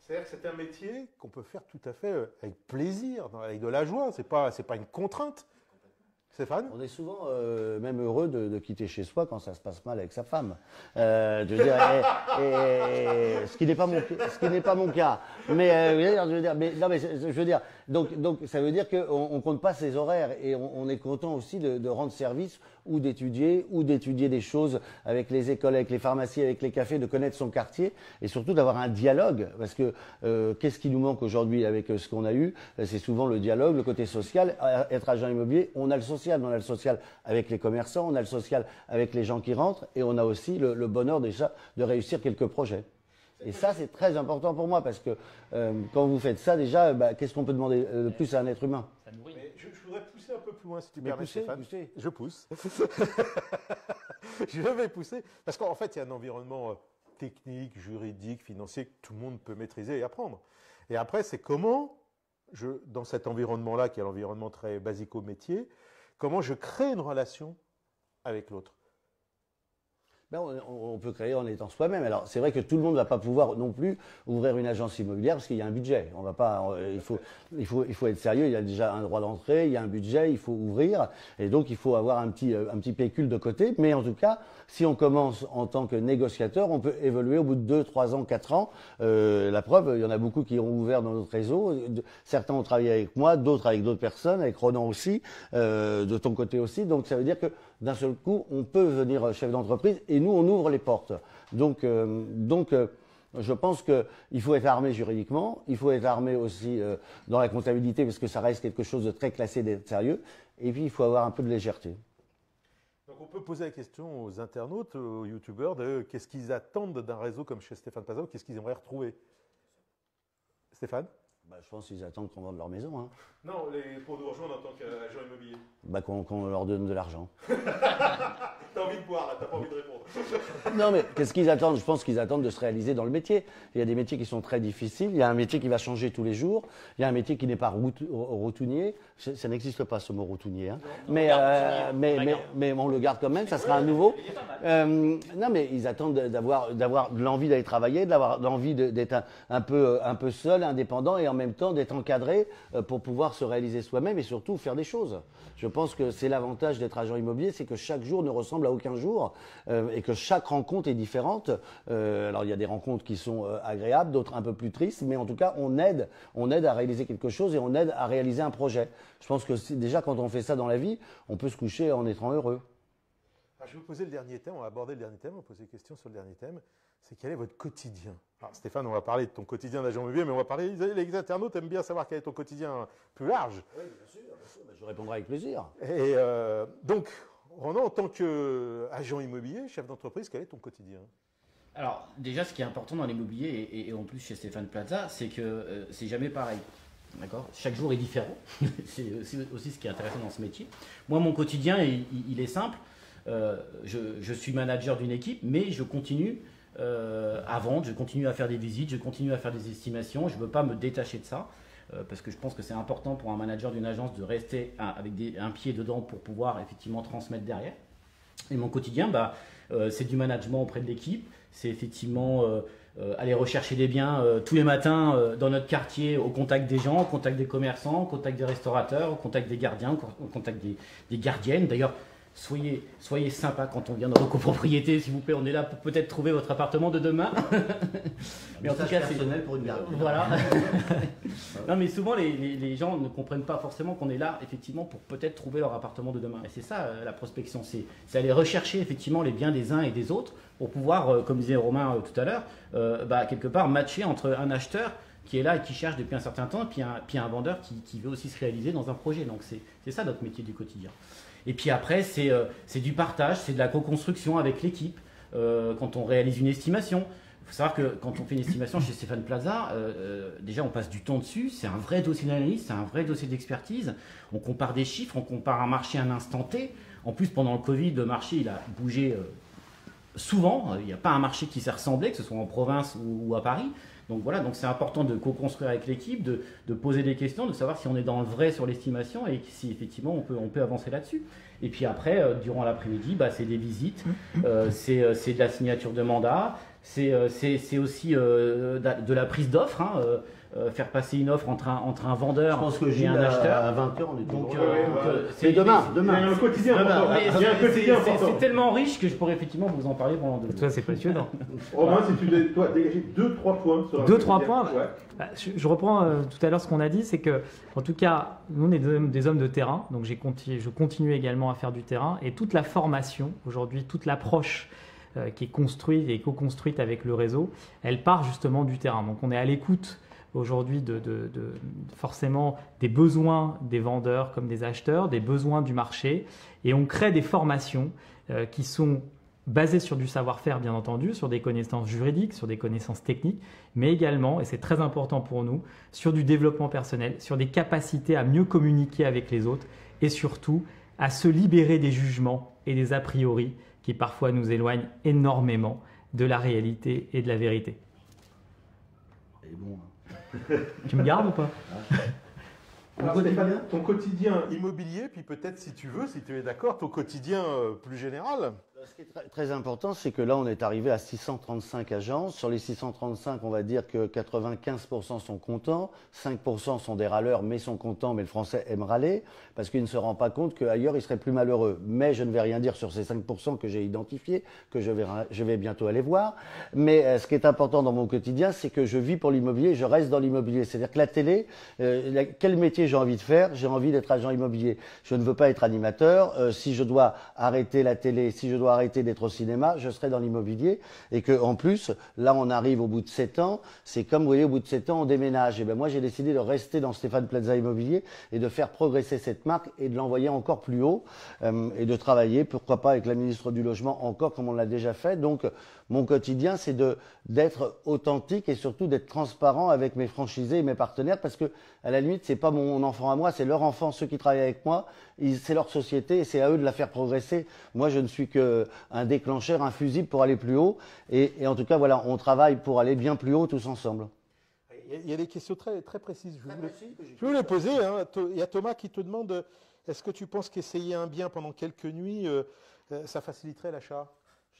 Speaker 2: C'est-à-dire que c'est un métier qu'on peut faire tout à fait euh, avec plaisir, avec de la joie. C'est pas, c'est pas une contrainte. Stéphane?
Speaker 1: On est souvent euh, même heureux de, de quitter chez soi quand ça se passe mal avec sa femme. Euh, je veux dire, et- et- ce qui n'est pas mon, ce qui n'est pas mon cas. Mais euh, je veux dire, mais non, mais je veux dire, donc, donc ça veut dire qu'on on compte pas ses horaires et on, on est content aussi de, de rendre service ou d'étudier ou d'étudier des choses avec les écoles, avec les pharmacies, avec les cafés, de connaître son quartier et surtout d'avoir un dialogue. Parce que euh, qu'est-ce qui nous manque aujourd'hui avec euh, ce qu'on a eu? Euh, C'est souvent le dialogue, le côté social. À- Être agent immobilier, on a le social, on a le social avec les commerçants, on a le social avec les gens qui rentrent et on a aussi le, le bonheur déjà de réussir quelques projets. Et ça, c'est très important pour moi parce que euh, quand vous faites ça, déjà, bah, qu'est-ce qu'on peut demander euh, de plus à un être humain?
Speaker 2: Mais je, je voudrais pousser un peu plus loin, si tu
Speaker 1: Mais
Speaker 2: permets, Stéphane.
Speaker 1: poussez.
Speaker 2: Je pousse. je vais pousser. Parce qu'en fait, il y a un environnement euh, technique, juridique, financier que tout le monde peut maîtriser et apprendre. Et après, c'est comment, je, dans cet environnement-là, qui est l'environnement très basico-métier, comment je crée une relation avec l'autre.
Speaker 1: Ben, on, on peut créer en étant soi-même. Alors, c'est vrai que tout le monde ne va pas pouvoir non plus ouvrir une agence immobilière parce qu'il y a un budget. On va pas, euh, il, faut, il, faut, il faut être sérieux. Il y a déjà un droit d'entrée, il y a un budget, il faut ouvrir. Et donc, il faut avoir un petit, euh, un petit pécule de côté. Mais en tout cas, si on commence en tant que négociateur, on peut évoluer au bout de 2, 3 ans, 4 ans. Euh, la preuve, il y en a beaucoup qui ont ouvert dans notre réseau. Certains ont travaillé avec moi, d'autres avec d'autres personnes, avec Ronan aussi, euh, de ton côté aussi. Donc, ça veut dire que d'un seul coup, on peut devenir chef d'entreprise et nous, on ouvre les portes. Donc, euh, donc euh, je pense qu'il faut être armé juridiquement, il faut être armé aussi euh, dans la comptabilité parce que ça reste quelque chose de très classé, d'être sérieux, et puis il faut avoir un peu de légèreté.
Speaker 2: Donc on peut poser la question aux internautes, aux youtubeurs, qu'est-ce qu'ils attendent d'un réseau comme chez Stéphane Plaza ou qu'est-ce qu'ils aimeraient retrouver? Stéphane?
Speaker 1: Bah, je pense qu'ils attendent qu'on vende leur maison, hein.
Speaker 2: Non, les, pour nous rejoindre en tant qu'agent immobilier.
Speaker 1: bah, qu'on leur donne de l'argent.
Speaker 2: T'as envie de boire là, t'as pas envie de répondre.
Speaker 1: Non, mais qu'est-ce qu'ils attendent? Je pense qu'ils attendent de se réaliser dans le métier. Il y a des métiers qui sont très difficiles. Il y a un métier qui va changer tous les jours. Il y a un métier qui n'est pas rout-. Ça, ça n'existe pas ce mot routinier. hein. mais, euh, mais, mais, mais on le garde quand même. Ça sera un nouveau. Euh, non, mais ils attendent d'avoir l'envie d'aller travailler, d'avoir l'envie d'être un, un peu un peu seul, indépendant, et en même temps d'être encadré euh, pour pouvoir se réaliser soi-même et surtout faire des choses. Je pense que c'est l'avantage d'être agent immobilier, c'est que chaque jour ne ressemble à aucun jour euh, et que chaque rencontre est différente. Euh, alors il y a des rencontres qui sont agréables, d'autres un peu plus tristes, mais en tout cas on aide, on aide à réaliser quelque chose et on aide à réaliser un projet. Je pense que déjà quand on fait ça dans la vie, on peut se coucher en étant heureux.
Speaker 2: Ah, je vais vous poser le dernier thème, on va aborder le dernier thème, on va poser des questions sur le dernier thème. C'est quel est votre quotidien? Alors Stéphane, on va parler de ton quotidien d'agent immobilier, mais on va parler, les internautes aiment bien savoir quel est ton quotidien plus large.
Speaker 1: Oui, bien sûr, je répondrai avec plaisir.
Speaker 2: Et euh, donc, Ronan, en tant qu'agent immobilier, chef d'entreprise, quel est ton quotidien?
Speaker 5: Alors, déjà, ce qui est important dans l'immobilier, et, et en plus chez Stéphane Plaza, c'est que euh, c'est jamais pareil. D'accord? Chaque jour est différent. c'est aussi, aussi ce qui est intéressant dans ce métier. Moi, mon quotidien, il, il- il est simple. Euh, je, je suis manager d'une équipe, mais je continue euh, à vendre, je continue à faire des visites, je continue à faire des estimations. Je ne veux pas me détacher de ça. euh, parce que je pense que c'est important pour un manager d'une agence de rester avec un pied dedans pour pouvoir effectivement transmettre derrière. Et mon quotidien, bah, euh, c'est du management auprès de l'équipe, c'est effectivement euh, aller rechercher des biens tous les matins dans notre quartier au contact des gens, au contact des commerçants, au contact des restaurateurs, au contact des gardiens, au contact des, des gardiennes. D'ailleurs, soyez, soyez sympa quand on vient dans vos copropriétés, s'il vous plaît. On est là pour peut-être trouver votre appartement de demain. Mais en tout cas, c'est
Speaker 6: pour une gardienne.
Speaker 5: voilà. non, mais souvent, les, les- les gens ne comprennent pas forcément qu'on est là, effectivement, pour peut-être trouver leur appartement de demain. Et c'est ça, euh, la prospection. C'est aller rechercher, effectivement, les biens des uns et des autres pour pouvoir, euh, comme disait Romain euh, tout à l'heure, euh, bah, quelque part matcher entre un acheteur qui est là et qui cherche depuis un certain temps, et puis un, puis un vendeur qui, qui veut aussi se réaliser dans un projet. Donc, c'est c'est ça notre métier du quotidien. Et puis après, c'est euh, du partage, c'est de la co-construction avec l'équipe. Euh, quand on réalise une estimation, il faut savoir que quand on fait une estimation chez Stéphane Plaza, euh, euh, déjà on passe du temps dessus, c'est un vrai dossier d'analyse, c'est un vrai dossier d'expertise. On compare des chiffres, on compare un marché à un instant T. En plus, pendant le Covid, le marché il a bougé souvent. Il n'y a pas un marché qui s'est ressemblé, que ce soit en province ou à Paris. Donc voilà, donc c'est important de co-construire avec l'équipe, de, poser des questions, de savoir si on est dans le vrai sur l'estimation et si effectivement on peut, avancer là-dessus. Et puis après, euh, durant l'après-midi, bah, c'est des visites, euh, c'est euh, c'est de la signature de mandat, c'est aussi de la prise d'offre, hein, euh, faire passer une offre entre un, entre un
Speaker 1: Je
Speaker 5: vendeur
Speaker 1: pense que
Speaker 5: et un acheteur.
Speaker 1: à 20h, on est
Speaker 5: Donc, euh, euh,
Speaker 1: Mais demain, demain.
Speaker 2: un quotidien
Speaker 5: Demain,
Speaker 2: important.
Speaker 5: mais
Speaker 2: Il y a un
Speaker 5: c'est-
Speaker 2: quotidien
Speaker 5: c'est-. C'est tellement riche que je pourrais effectivement vous en parler pendant deux
Speaker 4: Toi, c'est passionnant.
Speaker 2: Romain, si tu toi, dégager 2-3 points sur
Speaker 4: Deux, trois points
Speaker 2: Ouais.
Speaker 4: Bah, je, je reprends euh, tout à l'heure ce qu'on a dit, c'est que, en tout cas, nous on est des hommes, des hommes de terrain, donc j'ai je continue également à faire du terrain, et toute la formation aujourd'hui, toute l'approche euh, qui est construite et co-construite avec le réseau, elle part justement du terrain. Donc on est à l'écoute aujourd'hui forcément des besoins des vendeurs comme des acheteurs, des besoins du marché, et on crée des formations euh, qui sont basées sur du savoir-faire bien entendu, sur des connaissances juridiques, sur des connaissances techniques, mais également, et c'est très important pour nous, sur du développement personnel, sur des capacités à mieux communiquer avec les autres et surtout à se libérer des jugements et des a priori qui parfois nous éloignent énormément de la réalité et de la vérité. Tu me gardes ou pas
Speaker 2: Alors,
Speaker 1: quotidien
Speaker 2: Stéphane, ton quotidien immobilier, puis peut-être si tu veux, si tu es d'accord, ton quotidien euh, plus général.
Speaker 1: Ce qui est très, important, c'est que là, on est arrivé à 635 agences. Sur les 635, on va dire que 95% sont contents, 5% sont des râleurs, mais sont contents, mais le français aime râler, parce qu'il ne se rend pas compte qu'ailleurs, il serait plus malheureux. Mais je ne vais rien dire sur ces 5% que j'ai identifiés, que je vais, je vais bientôt aller voir. Mais euh, ce qui est important dans mon quotidien, c'est que je vis pour l'immobilier, je reste dans l'immobilier. C'est-à-dire que la télé, euh, quel métier j'ai envie de faire? J'ai envie d'être agent immobilier. Je ne veux pas être animateur. Euh, si je dois arrêter la télé, si je dois arrêter d'être au cinéma, je serai dans l'immobilier. Et que en plus, là, on arrive au bout de 7 ans. C'est comme, vous voyez, au bout de 7 ans, on déménage. Et ben moi, j'ai décidé de rester dans Stéphane Plaza Immobilier et de faire progresser cette marque et de l'envoyer encore plus haut euh, et de travailler, pourquoi pas avec la ministre du Logement encore, comme on l'a déjà fait. Donc, mon quotidien, c'est de d'être authentique et surtout d'être transparent avec mes franchisés et mes partenaires parce que à la limite, c'est pas mon enfant à moi, c'est leur enfant, ceux qui travaillent avec moi, c'est leur société et c'est à eux de la faire progresser. Moi, je ne suis que un déclencheur, un fusible pour aller plus haut et, et en tout cas, voilà, on travaille pour aller bien plus haut tous ensemble.
Speaker 2: Il y a- des questions très, très précises. Je vais vous les- je les poser. hein. Il y a Thomas qui te demande est-ce que tu penses qu'essayer un bien pendant quelques nuits, euh, euh, ça faciliterait l'achat?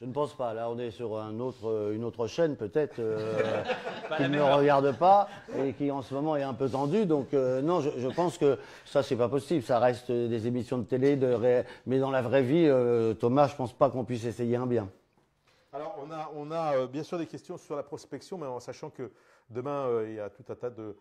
Speaker 1: Je ne pense pas. Là, on est sur un autre, euh, une autre chaîne, peut-être, euh, qui ne me regarde pas et qui en ce moment est un peu tendue. Donc, euh, non, je, je pense que ça, c'est pas possible. Ça reste des émissions de télé, de ré- mais dans la vraie vie, euh, Thomas, je pense pas qu'on puisse essayer un bien.
Speaker 2: Alors, on a, on a euh, bien sûr des questions sur la prospection, mais en sachant que demain, euh, il y a tout un tas de euh,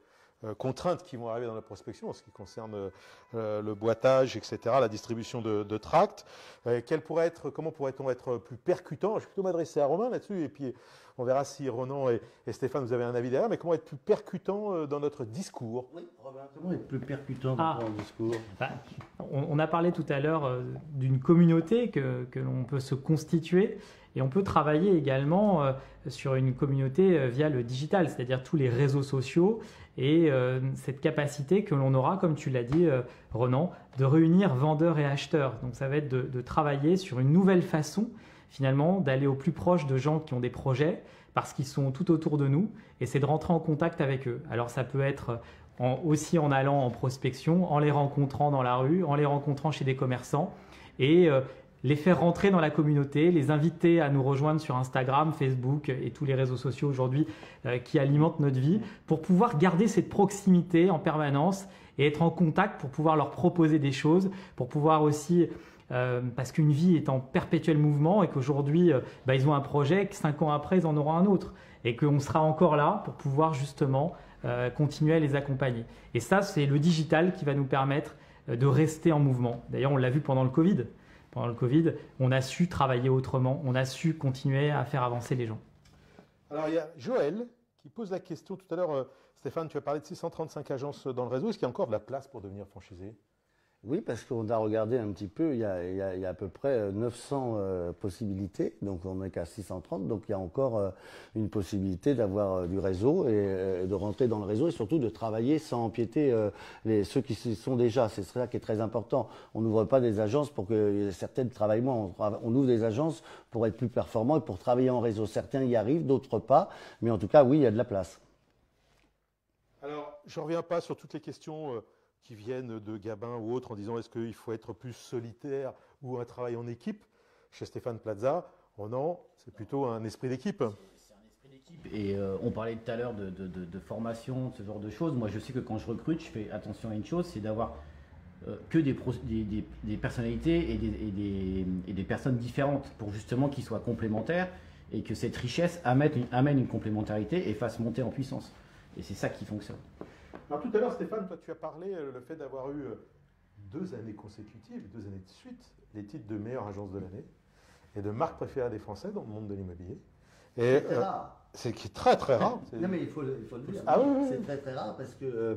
Speaker 2: contraintes qui vont arriver dans la prospection en ce qui concerne euh, le boitage, etc., la distribution de, de tracts. Euh, quel pourrait être, comment pourrait-on être plus percutant? Je vais plutôt m'adresser à Romain là-dessus, et puis on verra si Ronan et, et Stéphane, vous avez un avis derrière, mais comment être plus percutant euh, dans notre discours?
Speaker 1: Oui, Robin.
Speaker 6: Comment être plus percutant
Speaker 4: Ah.
Speaker 6: dans ton discours?
Speaker 4: Bah, on, on a parlé tout à l'heure euh, d'une communauté que, que l'on peut se constituer. Et on peut travailler également euh, sur une communauté euh, via le digital, c'est-à-dire tous les réseaux sociaux et euh, cette capacité que l'on aura, comme tu l'as dit, Renan, de réunir vendeurs et acheteurs. Donc ça va être de travailler sur une nouvelle façon, finalement, d'aller au plus proche de gens qui ont des projets, parce qu'ils sont tout autour de nous, et c'est de rentrer en contact avec eux. Alors ça peut être aussi en allant en prospection, en les rencontrant dans la rue, en les rencontrant chez des commerçants, et les faire rentrer dans la communauté, les inviter à nous rejoindre sur Instagram, Facebook et tous les réseaux sociaux aujourd'hui euh, qui alimentent notre vie, pour pouvoir garder cette proximité en permanence et être en contact pour pouvoir leur proposer des choses, pour pouvoir aussi, euh, parce qu'une vie est en perpétuel mouvement et qu'aujourd'hui, euh, bah, ils ont un projet, que cinq ans après, ils en auront un autre, et qu'on sera encore là pour pouvoir justement continuer à les accompagner. Et ça, c'est le digital qui va nous permettre de rester en mouvement. D'ailleurs, on l'a vu pendant le Covid pendant le Covid, on a su travailler autrement, on a su continuer à faire avancer les gens.
Speaker 2: Alors il y a Joël qui pose la question tout à l'heure, euh, Stéphane, tu as parlé de 635 agences dans le réseau, est-ce qu'il y a encore de la place pour devenir franchisé?
Speaker 1: Oui, parce qu'on a regardé un petit peu, il y a, à peu près 900 euh, euh, possibilités, donc on n'est qu'à 630, donc il y a encore euh, une possibilité d'avoir du réseau et, de rentrer dans le réseau et surtout de travailler sans empiéter ceux qui sont déjà. C'est ça qui est très important. On n'ouvre pas des agences pour que certaines travaillent moins. On, ouvre des agences pour être plus performants et pour travailler en réseau. Certains y arrivent, d'autres pas, mais en tout cas, oui, il y a de la place.
Speaker 2: Alors, je ne reviens pas sur toutes les questions qui viennent de Gabin ou autres en disant est-ce qu'il faut être plus solitaire ou un travail en équipe. Chez Stéphane Plaza, oh non, c'est plutôt un esprit d'équipe.
Speaker 5: C'est un esprit d'équipe. Et euh, on parlait tout à l'heure de, de, formation, ce genre de choses. Moi, je sais que quand je recrute, je fais attention à une chose, c'est d'avoir euh, que des, personnalités et des, personnes différentes pour justement qu'ils soient complémentaires et que cette richesse amène une complémentarité et fasse monter en puissance. Et c'est ça qui fonctionne.
Speaker 2: Alors tout à l'heure, Stéphane, toi tu as parlé euh, le fait d'avoir eu euh, deux années consécutives, deux années de suite, les titres de meilleure agence de l'année et de marque préférée des Français dans le monde de l'immobilier.
Speaker 1: Et euh,
Speaker 2: c'est qui est très très rare.
Speaker 1: Non mais il faut, le, dire. Ah c'est très très rare parce que euh,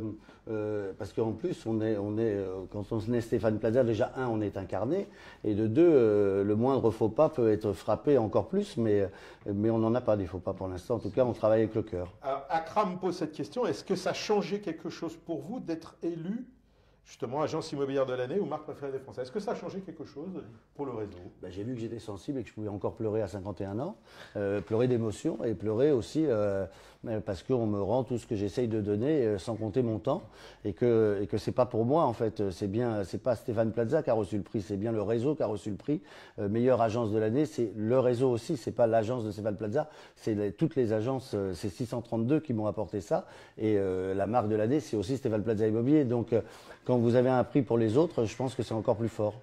Speaker 1: euh, parce qu'en plus on est on est quand on est Stéphane Plaza déjà un on est incarné et de deux le moindre faux pas peut être frappé encore plus mais mais on n'en a pas des faux pas pour l'instant en tout cas on travaille avec le cœur.
Speaker 2: Akram pose cette question est-ce que ça a changé quelque chose pour vous d'être élu justement agence immobilière de l'année ou marque préférée des Français. Est-ce que ça a changé quelque chose pour le réseau?
Speaker 1: Ben, J'ai vu que j'étais sensible et que je pouvais encore pleurer à 51 ans, euh, pleurer d'émotion et pleurer aussi euh, parce qu'on me rend tout ce que j'essaye de donner euh, sans compter mon temps. Et que et que c'est pas pour moi en fait. C'est bien c'est pas Stéphane Plaza qui a reçu le prix c'est bien le réseau qui a reçu le prix. Euh, meilleure agence de l'année c'est le réseau aussi c'est pas l'agence de Stéphane Plaza c'est toutes les agences c'est 632 qui m'ont apporté ça. Et la marque de l'année c'est aussi Stéphane Plaza Immobilier. Donc quand vous avez un prix pour les autres je pense que c'est encore plus fort.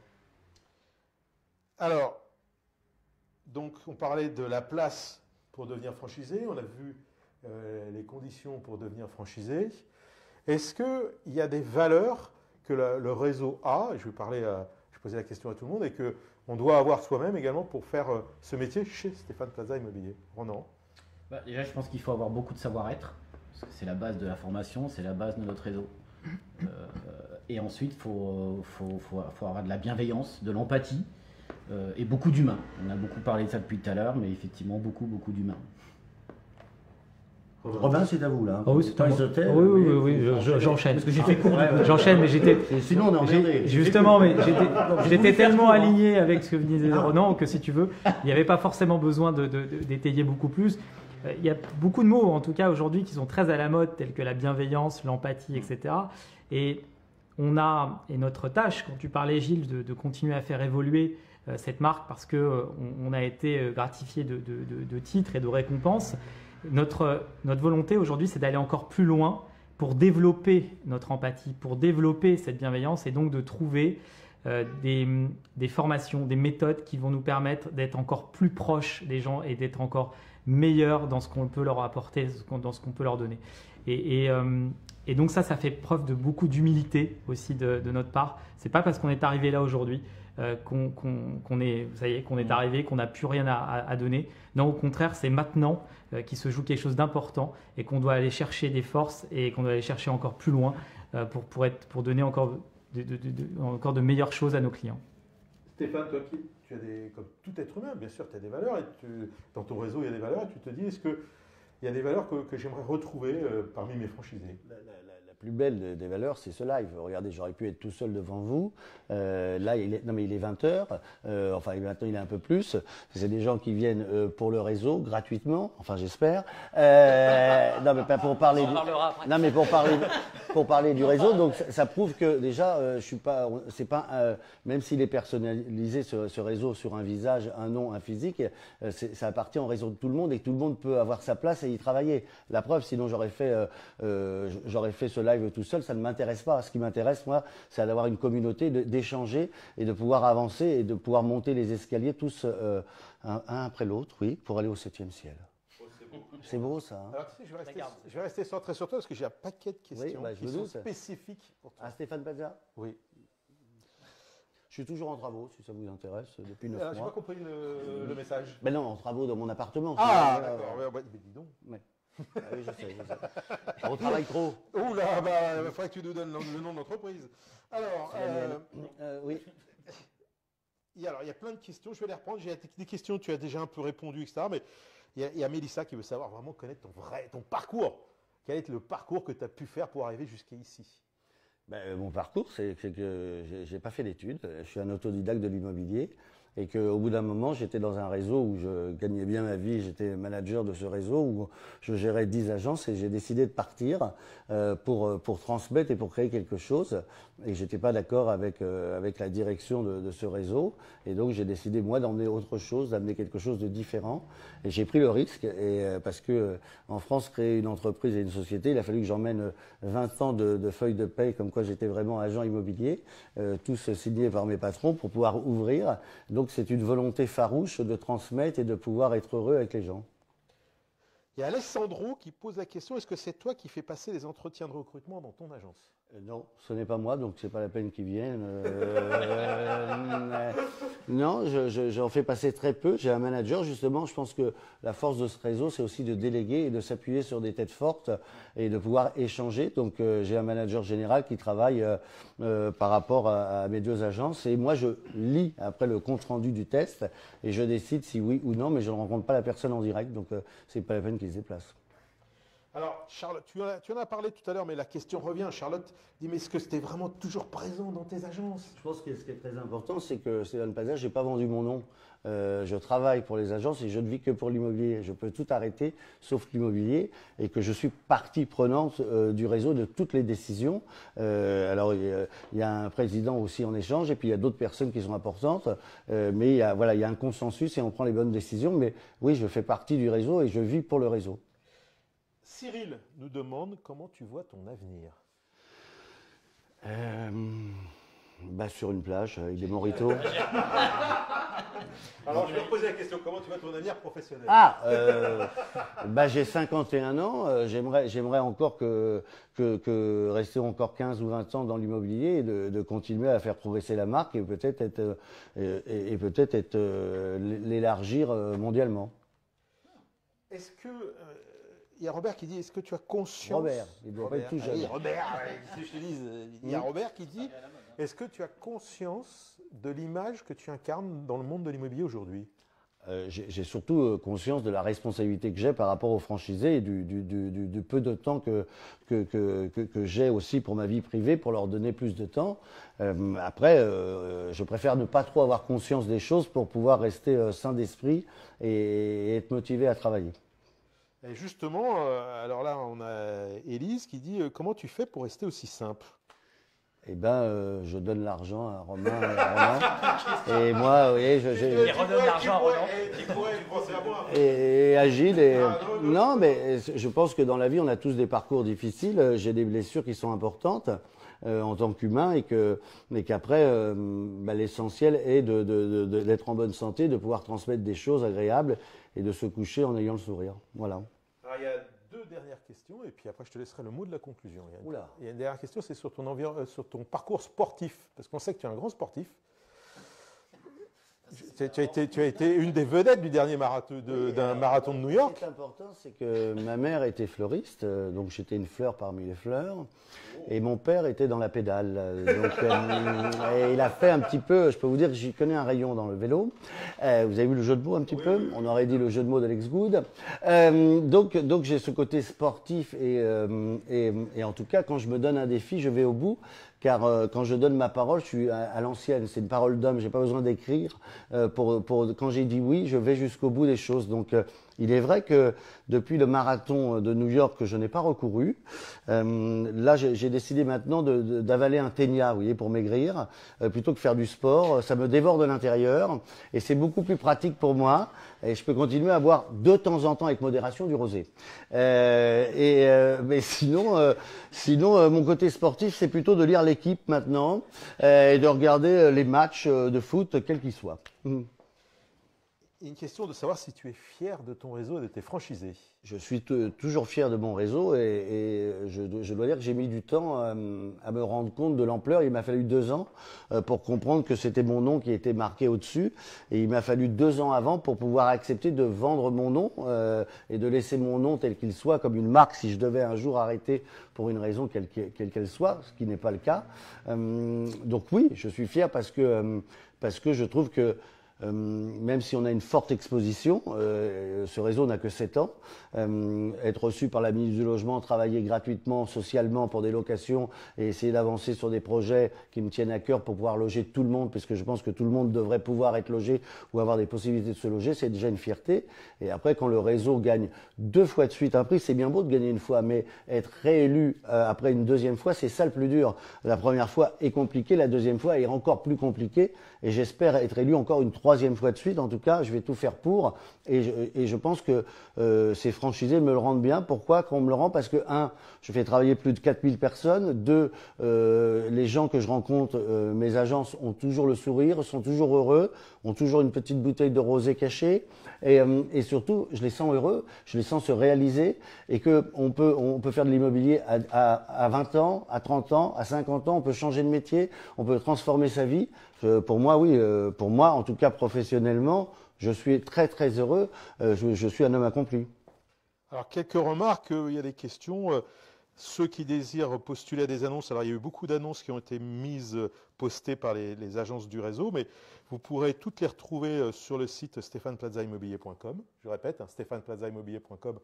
Speaker 2: Alors donc on parlait de la place pour devenir franchisé. On a vu euh, les conditions pour devenir franchisé. Est-ce qu'il y a des valeurs que le réseau a, je vais parler, je la question à tout le monde, et qu'on doit avoir soi-même également pour faire euh, ce métier chez Stéphane Plaza Immobilier? Ronan?
Speaker 5: Bah, Déjà, je pense qu'il faut avoir beaucoup de savoir-être, parce que c'est la base de la formation, c'est la base de notre réseau. Euh, et ensuite, il faut, avoir de la bienveillance, de l'empathie et beaucoup d'humains. On a beaucoup parlé de ça depuis tout à l'heure, mais effectivement, beaucoup, beaucoup d'humains.
Speaker 1: Robin, c'est à vous là.
Speaker 4: Oh oui, c'est Oui, oui, oui, j'enchaîne. Parce que j'ai fait court. J'enchaîne, mais j'étais.
Speaker 1: Sinon, on est
Speaker 4: Justement, mais j'étais tellement aligné avec ce que disait Ronan que si tu veux, il n'y avait pas forcément besoin d'étayer beaucoup plus. Euh, il y a beaucoup de mots, en tout cas aujourd'hui, qui sont très à la mode, tels que la bienveillance, l'empathie, etc. Et on a, et notre tâche, quand tu parlais Gilles, de, continuer à faire évoluer euh, cette marque parce qu'on euh, on a été gratifié de, de, titres et de récompenses. Notre, volonté aujourd'hui, c'est d'aller encore plus loin pour développer notre empathie, pour développer cette bienveillance et donc de trouver euh, des, formations, des méthodes qui vont nous permettre d'être encore plus proches des gens et d'être encore meilleurs dans ce qu'on peut leur apporter, dans ce qu'on peut leur donner. Euh, et, donc ça, ça fait preuve de beaucoup d'humilité aussi de, de, notre part. C'est pas parce qu'on est arrivé là aujourd'hui euh, qu'on est, ça y est, qu'on est mm. arrivé, qu'on n'a plus rien à, donner. Non, au contraire, c'est maintenant euh, qu'il se joue quelque chose d'important et qu'on doit aller chercher des forces et qu'on doit aller chercher encore plus loin euh, pour, pour, être, pour donner encore de, encore de meilleures choses à nos clients.
Speaker 2: Stéphane, toi qui tu as des, comme tout être humain, bien sûr, tu as des valeurs et tu- dans ton réseau il y a des valeurs et tu te dis est-ce que il y a des valeurs que, que j'aimerais retrouver euh, parmi mes franchisés?
Speaker 1: La- la plus belle de- des valeurs, c'est ce live. Regardez, j'aurais pu être tout seul devant vous. Euh, là, il est, non, mais il est 20h. enfin, maintenant, il est un peu plus. C'est des gens qui viennent euh, pour le réseau gratuitement. Enfin, j'espère. Euh, non, mais pas pour parler. Du-. Non, mais pour parler, pour parler du réseau, donc ça, ça prouve que déjà, euh, je suis pas, c'est pas, euh, même s'il est personnalisé ce, ce réseau sur un visage, un nom, un physique, euh, ça appartient au réseau de tout le monde et que tout le monde peut avoir sa place et y travailler. La preuve, sinon j'aurais fait, euh, euh, j'aurais fait ce live tout seul, ça ne m'intéresse pas. Ce qui m'intéresse, moi, c'est d'avoir une communauté, d'échanger et de pouvoir avancer et de pouvoir monter les escaliers tous euh, un, un après l'autre, oui, pour aller au septième ciel. C'est beau ça. hein
Speaker 2: Alors, tu sais, je vais rester,
Speaker 4: Regarde.
Speaker 2: je vais rester centré sur toi parce que j'ai un paquet de questions
Speaker 1: bah, je
Speaker 2: qui
Speaker 1: me
Speaker 2: sont
Speaker 1: doute.
Speaker 2: spécifiques pour toi.
Speaker 1: Ah, Stéphane Pazza
Speaker 2: Oui.
Speaker 1: Je suis toujours en travaux, si ça vous intéresse, depuis 9
Speaker 2: Alors, j'ai pas
Speaker 1: mois.
Speaker 2: compris le, le message.
Speaker 1: Ben non, en travaux dans mon appartement.
Speaker 2: Ah,
Speaker 1: Euh,
Speaker 2: d'accord. Mais dis donc.
Speaker 1: Ah oui, je sais, je sais. On travaille trop.
Speaker 2: Ouh là, bah, il faudrait que tu nous donnes le, le nom de l'entreprise. Alors, euh,
Speaker 1: Euh, oui.
Speaker 2: il y a, alors, il y a plein de questions. Je vais les reprendre. J'ai des questions, tu as déjà un peu répondu, etc. Mais il y a, il y a Mélissa qui veut savoir vraiment connaître ton vrai, ton parcours. Quel est le parcours que tu as pu faire pour arriver jusqu'ici
Speaker 1: Ben, euh, mon parcours, c'est que j'ai- j'ai pas fait d'études. Je suis un autodidacte de l'immobilier. Et qu'au bout d'un moment, j'étais dans un réseau où je gagnais bien ma vie. J'étais manager de ce réseau où je gérais 10 agences et j'ai décidé de partir euh, euh, pour transmettre et pour créer quelque chose. Et j'étais pas d'accord avec, euh, la direction de, ce réseau. Et donc, j'ai décidé, moi, d'emmener autre chose, d'amener quelque chose de différent. Et j'ai pris le risque. Et, euh, parce que euh, en France, créer une entreprise et une société, il a fallu que j'emmène euh, 20 ans de, feuilles de paye, comme quoi j'étais vraiment agent immobilier, tous signés par mes patrons pour pouvoir ouvrir. Donc, c'est une volonté farouche de transmettre et de pouvoir être heureux avec les gens.
Speaker 2: Il y a Alessandro qui pose la question est-ce que c'est toi qui fais passer les entretiens de recrutement dans ton agence?
Speaker 1: Non, ce n'est pas moi, donc c'est pas la peine qu'ils viennent. Euh, non, je- je- j'en fais passer très peu. J'ai un manager, justement. Je pense que la force de ce réseau, c'est aussi de déléguer et de s'appuyer sur des têtes fortes et de pouvoir échanger. Donc, euh, j'ai un manager général qui travaille euh, euh, par rapport à, à mes deux agences. Et moi, je lis après le compte rendu du test et je décide si oui ou non, mais je ne rencontre pas la personne en direct. Donc, euh, c'est pas la peine qu'ils se déplacent.
Speaker 2: Alors, Charlotte, tu en, as, parlé tout à l'heure, mais la question revient. Charlotte dit mais est-ce que c'était vraiment toujours présent dans tes agences?
Speaker 1: Je pense que ce qui est très important, c'est que Stéphane Pazza, je n'ai pas vendu mon nom. Euh, je travaille pour les agences et je ne vis que pour l'immobilier. Je peux tout arrêter, sauf l'immobilier, et que je suis partie prenante euh, du réseau de toutes les décisions. Euh, alors, il y, a, un président aussi en échange, et puis il y a d'autres personnes qui sont importantes, mais voilà, il y a un consensus et on prend les bonnes décisions. Mais oui, je fais partie du réseau et je vis pour le réseau.
Speaker 2: Cyril nous demande comment tu vois ton avenir.
Speaker 1: Euh, bah, sur une plage, avec des moritos.
Speaker 2: Alors, je vais reposer la question comment tu vois ton avenir professionnel?
Speaker 1: Ah, euh, bah, j'ai 51 ans. euh, j'aimerais, j'aimerais encore que, que, que rester encore 15 ou 20 ans dans l'immobilier et de, de continuer à faire progresser la marque et peut-être être, et, et peut-être être, l'élargir mondialement.
Speaker 2: Est-ce que. Il y a Robert qui dit est-ce que tu as conscience.
Speaker 1: Robert, il doit pas être tout
Speaker 2: ah
Speaker 1: jeune.
Speaker 2: oui, Robert, ouais, si je te dis, euh, il y a Robert qui dit est-ce que tu as conscience de l'image que tu incarnes dans le monde de l'immobilier aujourd'hui?
Speaker 1: Euh, j'ai surtout euh, conscience de la responsabilité que j'ai par rapport aux franchisés et du, du, du, du- du peu de temps que, que, que, que, que j'ai aussi pour ma vie privée, pour leur donner plus de temps. Euh, après, euh, je préfère ne pas trop avoir conscience des choses pour pouvoir rester sain d'esprit et, et être motivé à travailler.
Speaker 2: Et justement, euh, alors là, on a Élise qui dit euh, comment tu fais pour rester aussi simple?
Speaker 1: Eh ben, euh, je donne l'argent à Romain et à Romain. Et moi, vous voyez, je, j'ai-
Speaker 4: Il redonne l'argent à Roland.
Speaker 2: À moi
Speaker 1: et, et agile. Et,
Speaker 2: Ah, non, non,
Speaker 1: non, mais je pense que dans la vie, on a tous des parcours difficiles. J'ai des blessures qui sont importantes euh, en tant qu'humain et que, mais qu'après, euh, bah, l'essentiel est de, de- de- de- d'être en bonne santé, de pouvoir transmettre des choses agréables et de se coucher en ayant le sourire. Voilà.
Speaker 2: Alors, il y a deux dernières questions, et puis après, je te laisserai le mot de la conclusion. Il y a,
Speaker 1: Oula.
Speaker 2: il y a une dernière question, c'est sur ton, envir- euh, sur ton parcours sportif, parce qu'on sait que tu es un grand sportif. Tu, tu as été, tu as été une des vedettes du dernier marathon de- d'un marathon de New
Speaker 1: Ce
Speaker 2: York.
Speaker 1: qui est important, c'est que ma mère était fleuriste, euh, donc j'étais une fleur parmi les fleurs, et mon père était dans la pédale. Donc, euh, et il a fait un petit peu, je peux vous dire que j'y connais un rayon dans le vélo. Euh, vous avez vu le jeu de mots un petit peu On aurait dit le jeu de mots d'Alex Good. Euh, donc, donc j'ai ce côté sportif et, et, et en tout cas, quand je me donne un défi, je vais au bout. Car euh, quand je donne ma parole, je suis à, à l'ancienne. C'est une parole d'homme. J'ai pas besoin d'écrire. Euh, pour, pour, quand j'ai dit oui, je vais jusqu'au bout des choses. Donc, euh, il est vrai que depuis le marathon de New York que je n'ai pas recouru, euh, là j'ai décidé maintenant d'avaler un ténia, vous voyez, pour maigrir, euh, plutôt que faire du sport. Ça me dévore de l'intérieur et c'est beaucoup plus pratique pour moi. Et je peux continuer à boire de temps en temps avec modération du rosé. Euh, et euh, mais sinon, euh, sinon mon côté sportif, c'est plutôt de lire l'équipe maintenant et de regarder les matchs de foot, quels qu'ils soient. Mm.
Speaker 2: Une question de savoir si tu es fier de ton réseau et de tes franchisés.
Speaker 1: Je suis toujours fier de mon réseau et, je, do- je dois dire que j'ai mis du temps euh, à me rendre compte de l'ampleur. Il m'a fallu deux ans euh, pour comprendre que c'était mon nom qui était marqué au-dessus et il m'a fallu deux ans avant pour pouvoir accepter de vendre mon nom euh, et de laisser mon nom tel qu'il soit comme une marque si je devais un jour arrêter pour une raison quelle que- quelle soit, ce qui n'est pas le cas. Donc oui, je suis fier parce que, parce que je trouve que euh, même si on a une forte exposition, euh, ce réseau n'a que 7 ans. Euh, être reçu par la ministre du Logement, travailler gratuitement, socialement pour des locations et essayer d'avancer sur des projets qui me tiennent à cœur pour pouvoir loger tout le monde, puisque je pense que tout le monde devrait pouvoir être logé ou avoir des possibilités de se loger, c'est déjà une fierté. Et après, quand le réseau gagne deux fois de suite un prix, c'est bien beau de gagner une fois, mais être réélu euh, après une deuxième fois, c'est ça le plus dur. La première fois est compliquée, la deuxième fois est encore plus compliquée, et j'espère être élu encore une troisième fois de suite. En tout cas, je vais tout faire pour, et je, et je pense que euh, ces franchisés me le rendent bien. Pourquoi qu'on me le rend? Parce que, un, je fais travailler plus de 4000 personnes. Deux, euh, les gens que je rencontre, euh, mes agences, ont toujours le sourire, sont toujours heureux, ont toujours une petite bouteille de rosé cachée. Et, euh, et surtout, je les sens heureux, je les sens se réaliser et que on peut, on peut faire de l'immobilier à, à, à 20 ans, à 30 ans, à 50 ans, on peut changer de métier, on peut transformer sa vie. Je- pour moi, oui, euh, pour moi, en tout cas professionnellement, je suis très très heureux, euh, je, suis un homme accompli.
Speaker 2: Alors, quelques remarques, euh, il y a des questions. euh, Ceux qui désirent postuler à des annonces, alors il y a eu beaucoup d'annonces qui ont été mises, euh, postées par les, agences du réseau, mais vous pourrez toutes les retrouver euh, sur le site stéphaneplazaimmobilier.com. Je répète, hein, stéphaneplazaimmobilier.com.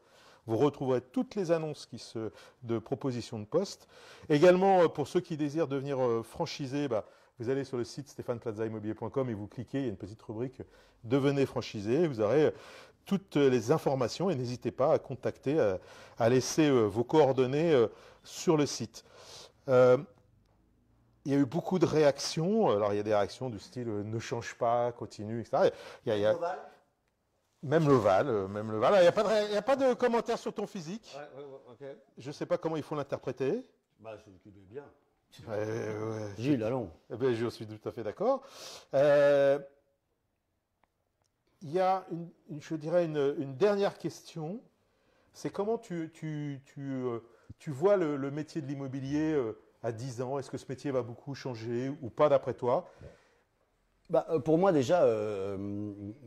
Speaker 2: Vous retrouverez toutes les annonces qui se, de propositions de poste. Également, euh, pour ceux qui désirent devenir euh, franchisés, bah, vous allez sur le site stéphaneplazaimmobilier.com et vous cliquez, il y a une petite rubrique Devenez franchisé. Vous aurez euh, toutes les informations et n'hésitez pas à contacter, à, à laisser euh, vos coordonnées euh, sur le site. Euh, il y a eu beaucoup de réactions. Alors, il y a des réactions du style euh, ne change pas, continue, etc. Il y a- il y a- même l'ovale, euh, même l'ovale. Il n'y a, pas de ré- il y a pas de commentaires sur ton physique? Je ne sais pas comment il faut l'interpréter.
Speaker 1: Bah, c'est bien. Gilles, allons.
Speaker 2: Eh ben, je suis tout à fait d'accord. Euh, Il y a, une, une- je dirais, une, une dernière question. C'est comment tu, tu, tu, euh, tu vois le, le métier de l'immobilier euh, à 10 ans? Est-ce que ce métier va beaucoup changer ou pas d'après toi?
Speaker 1: Bah, euh, pour moi déjà, euh,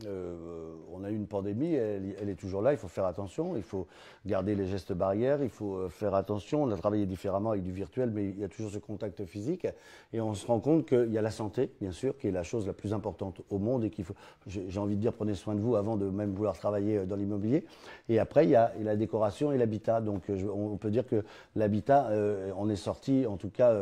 Speaker 1: euh, on a eu une pandémie, elle, est toujours là, il faut faire attention, il faut garder les gestes barrières, il faut faire attention, on a travaillé différemment avec du virtuel, mais il y a toujours ce contact physique, et on se rend compte qu'il y a la santé, bien sûr, qui est la chose la plus importante au monde, et qu'il faut, j'ai envie de dire, prenez soin de vous avant de même vouloir travailler dans l'immobilier, et après il y a la décoration et l'habitat, donc on peut dire que l'habitat, on est sorti en tout cas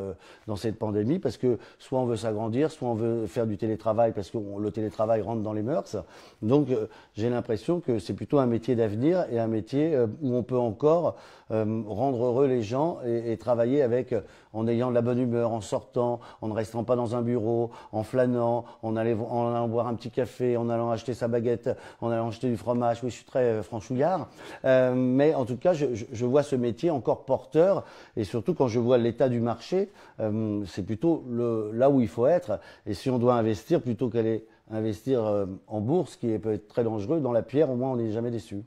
Speaker 1: dans cette pandémie, parce que soit on veut s'agrandir, soit on veut faire du télétravail, parce que le télétravail rentre dans les mœurs. Donc euh, j'ai l'impression que c'est plutôt un métier d'avenir et un métier euh, où on peut encore euh, rendre heureux les gens et, et travailler avec, euh, en ayant de la bonne humeur, en sortant, en ne restant pas dans un bureau, en flânant, en, allant, en allant boire un petit café, en allant acheter sa baguette, en allant acheter du fromage. Oui, je suis très euh, franchouillard. Euh, mais en tout cas, je, je- vois ce métier encore porteur et surtout quand je vois l'état du marché, euh, c'est plutôt le, là où il faut être. Et si on doit investir, plutôt qu'aller investir euh, en bourse, qui peut être très dangereux, dans la pierre, au moins on n'est jamais déçu.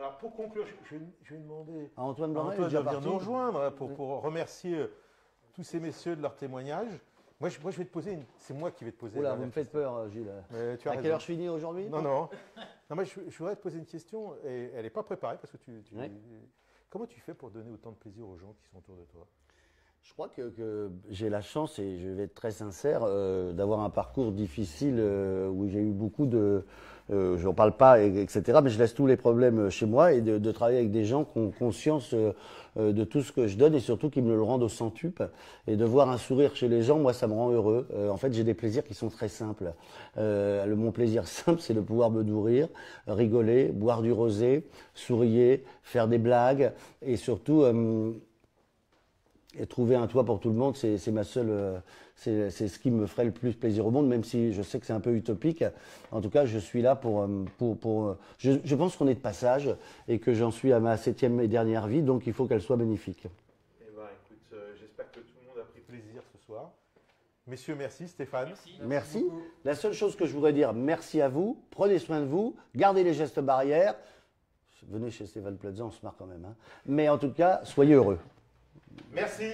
Speaker 2: Alors pour conclure, je, vais- je vais demander
Speaker 1: Ah, Antoine
Speaker 2: à
Speaker 1: Blanc
Speaker 2: de venir nous rejoindre hein, pour, pour remercier euh, tous ces messieurs de leur témoignage. Moi je, moi, je vais te poser une... C'est moi qui vais te poser.
Speaker 1: Oula,
Speaker 2: la
Speaker 1: vous me faites peur, Gilles.
Speaker 2: question. Mais tu as
Speaker 1: À quelle heure je finis aujourd'hui
Speaker 2: Non, non. Non, moi, je, je voudrais te poser une question, et elle n'est pas préparée parce que tu. Comment tu fais pour donner autant de plaisir aux gens qui sont autour de toi?
Speaker 1: Je crois que, j'ai la chance, et je vais être très sincère, euh, d'avoir un parcours difficile euh, où j'ai eu beaucoup de. Euh, J'en parle pas, et- etc. Mais je laisse tous les problèmes chez moi et de, travailler avec des gens qui ont conscience de tout ce que je donne et surtout qui me le rendent au centuple. Et de voir un sourire chez les gens, moi, ça me rend heureux. En fait, j'ai des plaisirs qui sont très simples. Le, mon plaisir simple, c'est de pouvoir me nourrir, rigoler, boire du rosé, sourire, faire des blagues et surtout. Et trouver un toit pour tout le monde, c'est ma seule, euh, c'est ce qui me ferait le plus plaisir au monde, même si je sais que c'est un peu utopique. En tout cas, je suis là pour, euh, pour, pour euh, je, je pense qu'on est de passage et que j'en suis à ma septième et dernière vie, donc il faut qu'elle soit magnifique.
Speaker 2: Eh ben, écoute, euh, j'espère que tout le monde a pris plaisir ce soir. Messieurs, merci. Stéphane.
Speaker 1: Merci. La seule chose que je voudrais dire, merci à vous. Prenez soin de vous. Gardez les gestes barrières. Venez chez Stéphane Plaza, on se marre quand même. hein. Mais en tout cas, soyez heureux.
Speaker 2: Merci.